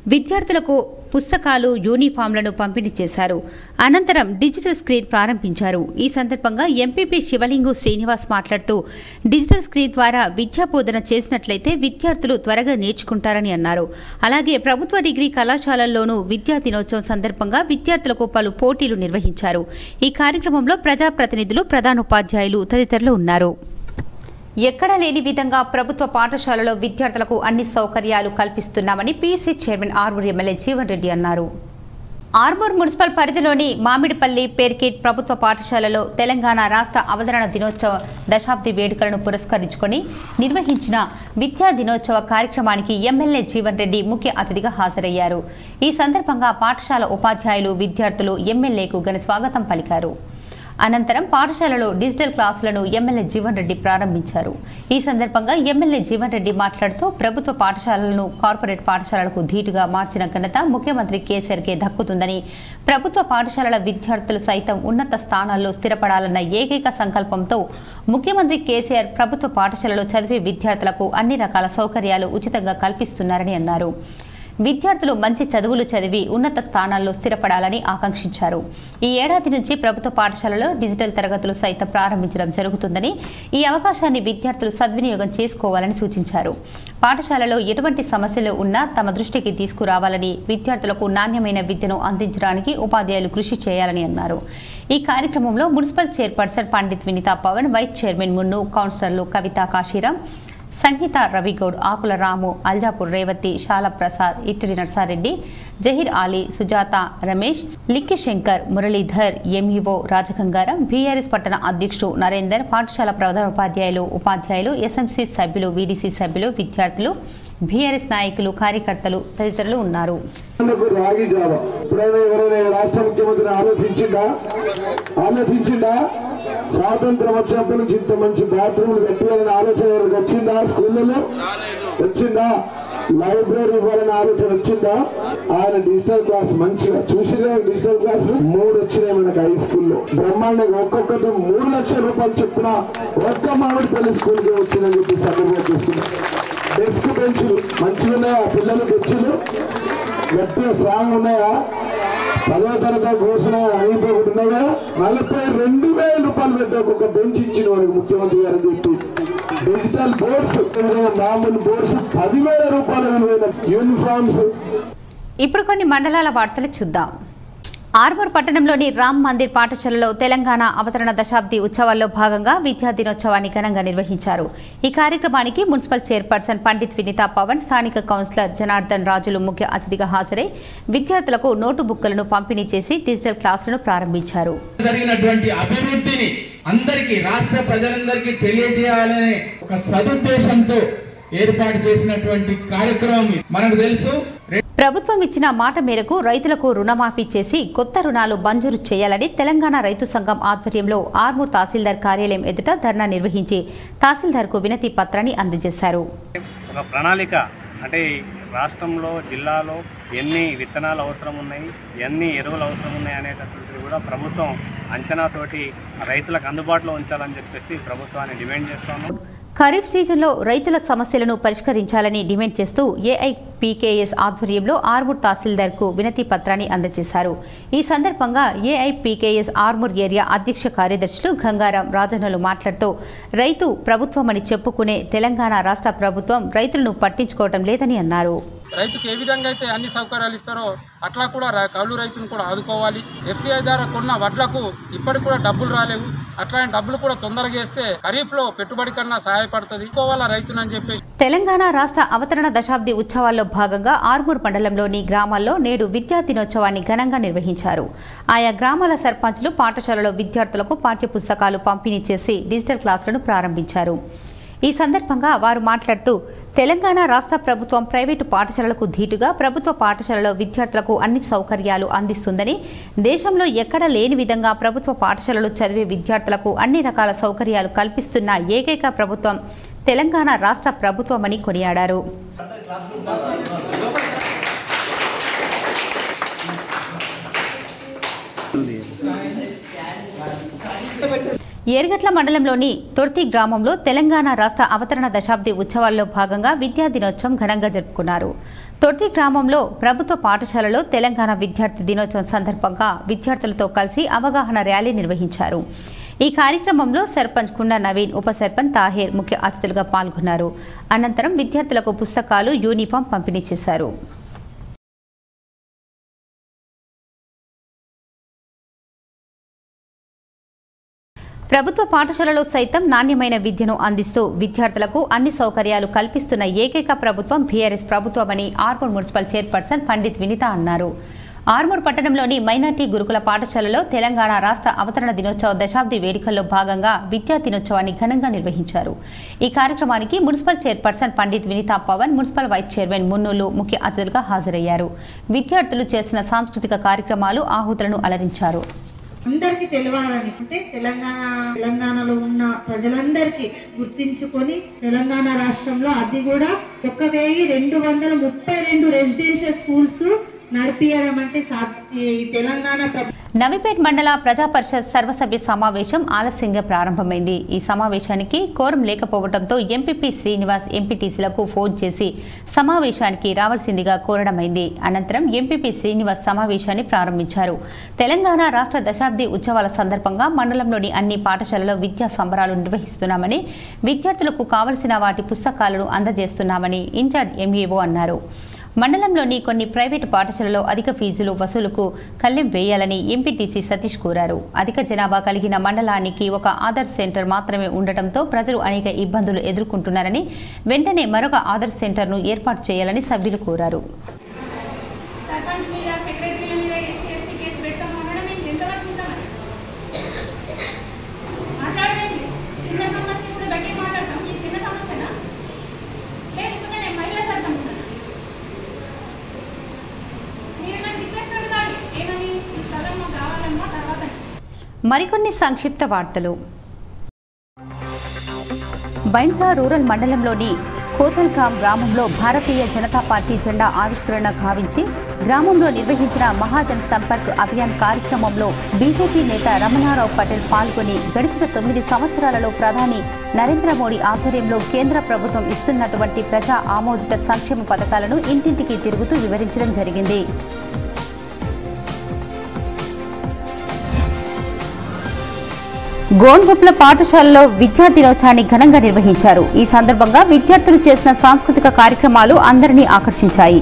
విద్యార్థులకు పుస్తకాలు యూనిఫామ్లను పంపిణీ చేశారు. అనంతరం డిజిటల్ స్క్రీన్ ప్రారంభించారు. ఈ సందర్భంగా ఎంపీపీ శివలింగు శ్రీనివాస్ మాట్లాడుతూ డిజిటల్ స్క్రీన్ ద్వారా విద్యాబోధన చేసినట్లయితే విద్యార్థులు త్వరగా నేర్చుకుంటారని అన్నారు. అలాగే ప్రభుత్వ డిగ్రీ కళాశాలల్లోనూ విద్యా దినోత్సవం సందర్భంగా విద్యార్థులకు పలు పోటీలు నిర్వహించారు. ఈ కార్యక్రమంలో ప్రజాప్రతినిధులు ప్రధానోపాధ్యాయులు తదితరులు ఉన్నారు. ఎక్కడా లేని విధంగా ప్రభుత్వ పాఠశాలలో విద్యార్థులకు అన్ని సౌకర్యాలు కల్పిస్తున్నామని PC chairman Armoor MLA Jeevan Reddy అన్నారు. ఆర్మూర్ మున్సిపల్ పరిధిలోని మామిడిపల్లి పేర్కేట్ ప్రభుత్వ పాఠశాలలో తెలంగాణ రాష్ట్ర అవతరణ దినోత్సవ దశాబ్ది వేడుకలను పురస్కరించుకొని నిర్వహించిన విద్యా దినోత్సవ కార్యక్రమానికి ఎమ్మెల్యే జీవన్ రెడ్డి ముఖ్య అతిథిగా హాజరయ్యారు. ఈ సందర్భంగా పాఠశాల ఉపాధ్యాయులు విద్యార్థులు ఎమ్మెల్యేకు ఘన స్వాగతం పలికారు. అనంతరం పాఠశాలలో డిజిటల్ క్లాసులను ఎమ్మెల్యే జీవన్ రెడ్డి ప్రారంభించారు. ఈ సందర్భంగా ఎమ్మెల్యే జీవన్ రెడ్డి మాట్లాడుతూ ప్రభుత్వ పాఠశాలలను కార్పొరేట్ పాఠశాలలకు ధీటుగా మార్చిన ఘనత ముఖ్యమంత్రి కేసీఆర్కే దక్కుతుందని ప్రభుత్వ పాఠశాలల విద్యార్థులు సైతం ఉన్నత స్థానాల్లో స్థిరపడాలన్న ఏకైక సంకల్పంతో ముఖ్యమంత్రి కేసీఆర్ ప్రభుత్వ పాఠశాలలో చదివే విద్యార్థులకు అన్ని రకాల సౌకర్యాలు ఉచితంగా కల్పిస్తున్నారని అన్నారు. విద్యార్థులు మంచి చదువులు చదివి ఉన్నత స్థానాల్లో స్థిరపడాలని ఆకాంక్షించారు. ఈ ఏడాది నుంచి ప్రభుత్వ పాఠశాలలో డిజిటల్ తరగతులు సైతం ప్రారంభించడం జరుగుతుందని ఈ అవకాశాన్ని విద్యార్థులు సద్వినియోగం చేసుకోవాలని సూచించారు. పాఠశాలలో ఎటువంటి సమస్యలు ఉన్నా తమ దృష్టికి తీసుకురావాలని విద్యార్థులకు నాణ్యమైన విద్యను అందించడానికి ఉపాధ్యాయులు కృషి చేయాలని అన్నారు. ఈ కార్యక్రమంలో municipal chairperson Pandit Vinitha Pavan vice chairman Munnu కౌన్సిలర్లు కవిత కాశీరాం సంగీత రవిగౌడ్ ఆకుల రాము అల్జాపూర్ రేవతి శాలప్రసాద్ ఇట్టడి నర్సారెడ్డి జహీర్ ఆలీ సుజాత రమేష్ లిక్కి శంకర్ మురళీధర్ ఎంఈఓ రాజగంగారం బీఆర్ఎస్ పట్టణ అధ్యక్షుడు నరేందర్ పాఠశాల ప్రధానోపాధ్యాయులు ఉపాధ్యాయులు ఎస్ఎంసీ సభ్యులు వీడీసీ సభ్యులు విద్యార్థులు బీఆర్ఎస్ నాయకులు కార్యకర్తలు తదితరులు ఉన్నారు. రాగి జావ. ఎప్పుడైనా ఎవరైనా రాష్ట్ర ముఖ్యమంత్రి ఆలోచించిందా? ఆలోచించిందా? స్వాతంత్రం వచ్చినప్పటి నుంచి ఇంత మంచి బాత్రూమ్లు పెట్టాలని ఆలోచన ఎవరికి వచ్చిందా? స్కూళ్ళలో వచ్చిందా? లైబ్రరీ ఇవ్వాలని ఆలోచన వచ్చిందా? ఆయన డిజిటల్ క్లాస్ మంచిగా చూసిగా డిజిటల్ క్లాస్ మూడు వచ్చినాయి మనకు హై స్కూల్లో బ్రహ్మాండంగా ఒక్కొక్కటి మూడు లక్షల రూపాయలు చొప్పున ఒక్క మామిడిపల్లి స్కూల్కి వచ్చిందని చెప్పి సర్టిఫికేట్ తీసుకున్నాం డెస్క్ బెంచ్లు మంచిగా ఉన్నాయా పిల్లల బెంచ్లు గట్టిగా స్ట్రాంగ్ ఉన్నాయా? పదో తరగతి కూర్చున్న ఐదు ఒకటి ఉన్నాయా? నలభై రెండు వేల రూపాయలు పెట్టి ఒక్కొక్క బెంచ్ ఇచ్చిన వాడికి ముఖ్యమంత్రి గారు చెప్పి. డిజిటల్ బోర్డ్స్ మామూలు బోర్డ్స్ పదివేల రూపాయల విలువైన యూనిఫామ్స్ ఇప్పుడు కొన్ని మండలాల వార్తలు చూద్దాం. ఆర్మూర్ పట్టణంలోని రామ్ మందిర్ పాఠశాలలో తెలంగాణ అవతరణ దశాబ్ది ఉత్సవాల్లో భాగంగా విద్యా దినోత్సవాన్ని ఘనంగా నిర్వహించారు. ఈ కార్యక్రమానికి మున్సిపల్ చైర్పర్సన్ పండిత్ వినితా పవన్ స్థానిక కౌన్సిలర్ జనార్దన్ రాజులు ముఖ్య అతిథిగా హాజరై విద్యార్థులకు నోటు బుక్కులను పంపిణీ చేసి డిజిటల్ క్లాసులను ప్రారంభించారు. అభివృద్ధిని అందరికీ రాష్ట్ర ప్రజలందరికీ తెలియజేయాలనే ఒక సదుద్దేశంతో ఏర్పాటు చేసినటువంటి కార్యక్రమం మనకు తెలుసు ప్రభుత్వం ఇచ్చిన మాట మేరకు రైతులకు రుణమాఫీ చేసి కొత్త రుణాలు మంజూరు చేయాలని తెలంగాణ రైతు సంఘం ఆధ్వర్యంలో ఆర్మూర్ తహసీల్దార్ కార్యాలయం ఎదుట ధర్నా నిర్వహించి తహసీల్దార్కు వినతి పత్రాన్ని అందజేశారు. ఒక ప్రణాళిక అంటే రాష్ట్రంలో జిల్లాలో ఎన్ని విత్తనాలు అవసరం ఉన్నాయి ఎన్ని ఎరువులు అవసరం ఉన్నాయి అనేటటువంటిది కూడా ప్రభుత్వం అంచనాతోటి రైతులకు అందుబాటులో ఉంచాలని చెప్పేసి ప్రభుత్వాన్ని డిమాండ్ చేస్తాము ఖరీఫ్ సీజన్లో రైతుల సమస్యలను పరిష్కరించాలని డిమాండ్ చేస్తూ ఏఐపీకేఎస్ ఆధ్వర్యంలో ఆర్మూర్ తహసీల్దార్కు వినతి పత్రాన్ని అందజేశారు. ఈ సందర్భంగా ఏఐపీకేఎస్ ఆర్మూర్ ఏరియా అధ్యక్ష కార్యదర్శులు గంగారాం రాజన్నలు మాట్లాడుతూ రైతు ప్రభుత్వమని చెప్పుకునే తెలంగాణ రాష్ట్ర ప్రభుత్వం రైతులను పట్టించుకోవటం లేదని అన్నారు. రైతుకు ఏ విధంగా అయితే అన్ని సౌకర్యాలు ఇస్తారో అట్లా కూడా కౌలు రైతును కూడా ఆదుకోవాలి. ఎఫ్సిఐ ద్వారా కొన్న వడ్లకు ఇప్పటికి కూడా డబ్బులు రాలేవు. అట్లాంటి డబ్బులు కూడా తొందరగా వేస్తే ఖరీఫ్లో పెట్టుబడి కన్నా సహాయపడుతుంది. కోవాలా రైతునని చెప్పేసి. తెలంగాణ రాష్ట్ర అవతరణ దశాబ్ది ఉత్సవాల్లో భాగంగా ఆర్మూర్ మండలంలోని గ్రామాల్లో నేడు విద్యా దినోత్సవాన్ని ఘనంగా నిర్వహించారు. ఆయా గ్రామాల సర్పంచ్లు పాఠశాలలో విద్యార్థులకు పాఠ్య పుస్తకాలు పంపిణీ చేసి డిజిటల్ క్లాసులను ప్రారంభించారు. ఈ సందర్భంగా వారు మాట్లాడుతూ తెలంగాణ రాష్ట్ర ప్రభుత్వం ప్రైవేటు పాఠశాలలకు ధీటుగా ప్రభుత్వ పాఠశాలలో విద్యార్థులకు అన్ని సౌకర్యాలు అందిస్తుందని దేశంలో ఎక్కడ లేని విధంగా ప్రభుత్వ పాఠశాలలు చదివే విద్యార్థులకు అన్ని రకాల సౌకర్యాలు కల్పిస్తున్న ఏకైక ప్రభుత్వం తెలంగాణ రాష్ట్ర ప్రభుత్వమని కొనియాడారు. ఏర్గట్ల మండలంలోని తొర్తి గ్రామంలో తెలంగాణ రాష్ట్ర అవతరణ దశాబ్ది ఉత్సవాల్లో భాగంగా విద్యా దినోత్సవం ఘనంగా జరుపుకున్నారు. తొర్తి గ్రామంలో ప్రభుత్వ పాఠశాలలో తెలంగాణ విద్యార్థి దినోత్సవం సందర్భంగా విద్యార్థులతో కలిసి అవగాహన ర్యాలీ నిర్వహించారు. ఈ కార్యక్రమంలో సర్పంచ్ కుండ నవీన్ ఉప సర్పంచ్ తాహేర్ ముఖ్య అతిథులుగా పాల్గొన్నారు. అనంతరం విద్యార్థులకు పుస్తకాలు యూనిఫామ్ పంపిణీ చేశారు. ప్రభుత్వ పాఠశాలలో సైతం నాణ్యమైన విద్యను అందిస్తూ విద్యార్థులకు అన్ని సౌకర్యాలు కల్పిస్తున్న ఏకైక ప్రభుత్వం బీఆర్ఎస్ ప్రభుత్వమని ఆర్మూర్ మున్సిపల్ చైర్పర్సన్ పండిత్ వినిత అన్నారు. ఆర్మూర్ పట్టణంలోని మైనార్టీ గురుకుల పాఠశాలలో తెలంగాణ రాష్ట్ర అవతరణ దినోత్సవ దశాబ్ది వేడుకల్లో భాగంగా విద్యా దినోత్సవాన్ని ఘనంగా నిర్వహించారు. ఈ కార్యక్రమానికి municipal chairperson Pandit Vinitha Pavan municipal vice chairman మున్నులు ముఖ్య అతిథులుగా హాజరయ్యారు. విద్యార్థులు చేసిన సాంస్కృతిక కార్యక్రమాలు ఆహుతులను అలరించారు. అందరికీ తెలియాలని అంటే తెలంగాణ తెలంగాణలో ఉన్న ప్రజలందరికీ గుర్తించుకొని తెలంగాణ రాష్ట్రంలో అది కూడా ఒక వెయ్యి రెండు వందల ముప్పై రెండు రెసిడెన్షియల్ స్కూల్స్ నడిపియడం తెలంగాణ నవిపేట్ మండల ప్రజా పరిషత్ సర్వసభ్య సమావేశం ఆలస్యంగా ప్రారంభమైంది. ఈ సమావేశానికి కోరం లేకపోవడంతో ఎంపీపీ శ్రీనివాస్ ఎంపీటీసీలకు ఫోన్ చేసి సమావేశానికి రావాల్సిందిగా కోరడమైంది. అనంతరం ఎంపీపీ శ్రీనివాస్ సమావేశాన్ని ప్రారంభించారు. తెలంగాణ రాష్ట్ర దశాబ్ది ఉత్సవాల సందర్భంగా మండలంలోని అన్ని పాఠశాలలో విద్యా సంబరాలు నిర్వహిస్తున్నామని విద్యార్థులకు కావలసిన వాటి పుస్తకాలను అందజేస్తున్నామని ఇన్ఛార్జ్ ఎంఈఓ అన్నారు. మండలంలోని కొన్ని ప్రైవేటు పాఠశాలలో అధిక ఫీజులు వసూలుకు కళ్ళెం వేయాలని ఎంపీటీసీ సతీష్ కోరారు. అధిక జనాభా కలిగిన మండలానికి ఒక ఆధార్ సెంటర్ మాత్రమే ఉండటంతో ప్రజలు అనేక ఇబ్బందులు ఎదుర్కొంటున్నారని వెంటనే మరొక ఆధార్ సెంటర్ను ఏర్పాటు చేయాలని సభ్యులు కోరారు సర్పంచ్ మీద సెక్రటరీల మీద ఎస్సీ ఎస్టీ కేసు పెట్టాం అనడం మేము ఎంతవరకు నిజమని మాట్లాడలేదు చిన్న సమస్య కూడా గట్టిగా మాట్లాడతాం ఇది చిన్న సమస్యనా లేకపోతే నేను మహిళా సర్పంచ్ మీరు నాకు రిక్వెస్ట్ అడగాలి ఏమని ఈ స్థలం మాకు కావాలన్నా తర్వాత మరికొన్ని సంక్షిప్త వార్తలు. బైన్సా రూరల్ మండలంలోని కోతల్గాం గ్రామంలో భారతీయ జనతా పార్టీ జెండా ఆవిష్కరణ గావించి గ్రామంలో నిర్వహించిన మహాజన్ సంపర్క్ అభియాన్ కార్యక్రమంలో బీజేపీ నేత రమణారావు పటేల్ పాల్గొని గడిచిన తొమ్మిది సంవత్సరాలలో ప్రధాని నరేంద్ర మోడీ ఆధ్వర్యంలో కేంద్ర ప్రభుత్వం ఇస్తున్నటువంటి ప్రజా ఆమోదిత సంక్షేమ పథకాలను ఇంటింటికి తిరుగుతూ వివరించడం జరిగింది. గోన్గుప్ల పాఠశాలలో విద్యా దినోత్సవాన్ని ఘనంగా నిర్వహించారు. ఈ సందర్భంగా విద్యార్థులు చేసిన సాంస్కృతిక కార్యక్రమాలు అందరినీ ఆకర్షించాయి.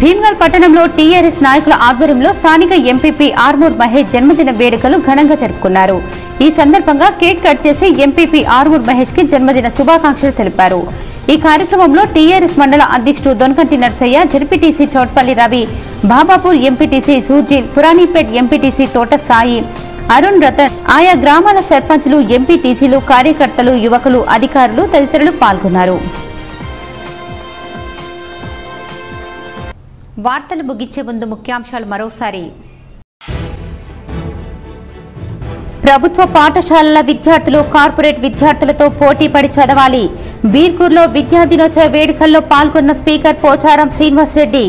భీమ్గల్ పట్టణంలో టీఆర్ఎస్ నాయకుల ఆధ్వర్యంలో స్థానిక ఎంపీపీ ఆర్మూర్ మహేష్ జన్మదిన వేడుకలు ఘనంగా జరుపుకున్నారు. ఈ సందర్భంగా కేక్ కట్ చేసి ఎంపీపీ ఆర్మూర్ మహేష్కి జన్మదిన శుభాకాంక్షలు తెలిపారు. ఈ కార్యక్రమంలో టీఆర్ఎస్ మండల అధ్యక్షుడు Donakanti Narsaiah ZPTC Choutpally Ravi Babapur MPTC Surjeel Puranipet MPTC Thota Sai Arun Ratan ఆయా గ్రామాల సర్పంచ్లు ఎంపీటీసీలు కార్యకర్తలు యువకులు అధికారులు తదితరులు పాల్గొన్నారు. వార్తలు ముగించే ముందు ముఖ్యాంశాలు మరోసారి. ప్రభుత్వ పాఠశాలల విద్యార్థులు కార్పొరేట్ విద్యార్థులతో పోటీ పడి చదవాలి. బీర్కూర్లో విద్యా దినోత్సవ వేడుకల్లో పాల్గొన్న స్పీకర్ పోచారం శ్రీనివాస్ రెడ్డి.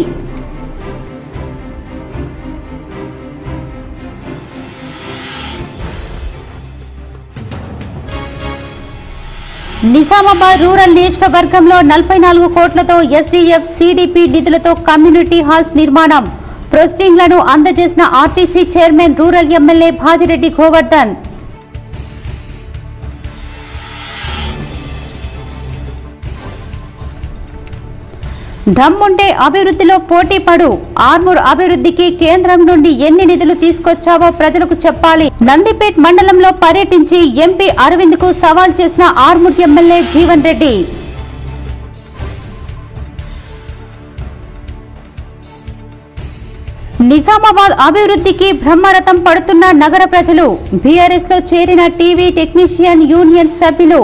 నిజామాబాద్ రూరల్ నియోజకవర్గంలో నలభై నాలుగు కోట్లతో ఎస్డీఎఫ్ సిడిపి నిధులతో కమ్యూనిటీ హాల్స్ నిర్మాణం. పోస్టింగ్లను అందజేసిన RTC chairman rural MLA Bajireddy Govardhan. దమ్ముంటే అభివృద్ధిలో పోటీ పడు. ఆర్మూర్ అభివృద్ధికి కేంద్రం నుండి ఎన్ని నిధులు తీసుకొచ్చావో ప్రజలకు చెప్పాలి. నందిపేట్ మండలంలో పర్యటించి ఎంపీ అరవింద్కు సవాల్ చేసిన ఆర్మూర్ ఎమ్మెల్యే జీవన్ రెడ్డి. నిజామాబాద్ అభివృద్ధికి బ్రహ్మరథం పడుతున్న నగర ప్రజలు బీఆర్ఎస్లో చేరిన టీవీ టెక్నీషియన్ యూనియన్ సభ్యులు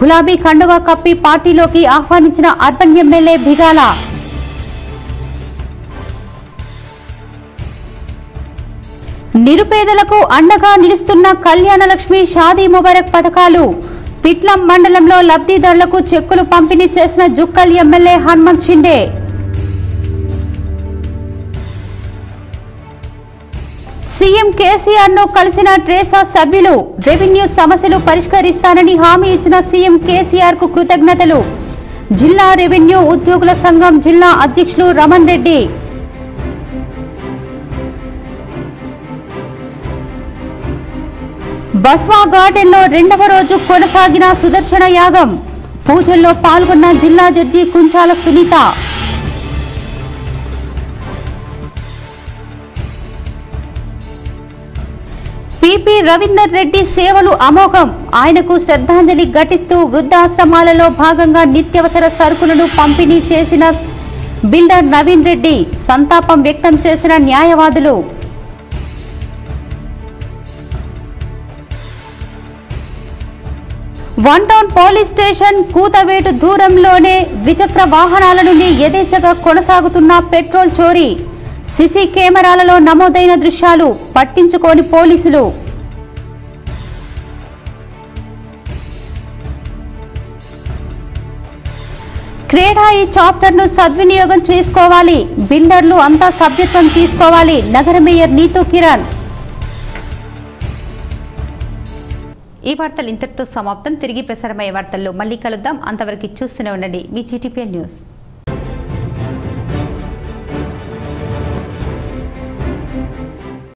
గులాబీ కండువా కప్పి పార్టీలోకి ఆహ్వానించిన అర్బన్ ఎమ్మెల్యే బిగాల. నిరుపేదలకు అండగా నిలుస్తున్న కళ్యాణలక్ష్మి షాదీ ముబారక్ పథకాలు పిట్లం మండలంలో లబ్ధిదారులకు చెక్కులు పంపిణీ చేసిన జుక్కల్ ఎమ్మెల్యే హనుమంత్ షిండే. సీఎం కేసీఆర్ను కలిసిన ట్రేసా సభ్యులు రెవెన్యూ సమస్యలు పరిష్కరిస్తానని హామీ ఇచ్చిన సీఎం కేసీఆర్కు కృతజ్ఞతలు. జిల్లా రెవెన్యూ ఉద్యోగుల సంఘం జిల్లా అధ్యక్షులు రమణ్ రెడ్డి. బస్వా గార్డెన్లో రెండవ రోజు కొనసాగిన సుదర్శన యాగం. పూజల్లో పాల్గొన్న జిల్లా జడ్జి కుంచాల సునీత. పిపి రవీందర్ రెడ్డి సేవలు అమోఘం. ఆయనకు శ్రద్ధాంజలి ఘటిస్తూ వృద్ధాశ్రమాలలో భాగంగా నిత్యవసర సరుకులను పంపిణీ చేసిన బిల్డర్ నవీన్ రెడ్డి సంతాపం వ్యక్తం చేసిన న్యాయవాదులు. వన్ టౌన్ పోలీస్ స్టేషన్ కూతవేటు దూరంలోనే ద్విచక్ర వాహనాల నుండి యథేచ్ఛగా కొనసాగుతున్న పెట్రోల్ చోరీ. సిసి కెమెరాలలో నమోదైన దృశ్యాలు పట్టించుకోని పోలీసులు. క్రీడా ఈ చాప్టర్ను సద్వినియోగం చేసుకోవాలి. బిల్డర్లు అంతా సభ్యత్వం తీసుకోవాలి. నగర మేయర్ నీతూ కిరణ్. ఈ వార్తలు ఇంతటితో సమాప్తం. తిరిగి ప్రసారమయ్యే వార్తల్లో మళ్ళీ కలుద్దాం. అంతవరకు చూస్తూనే ఉండండి. మీ జీటీపీఎల్ న్యూస్.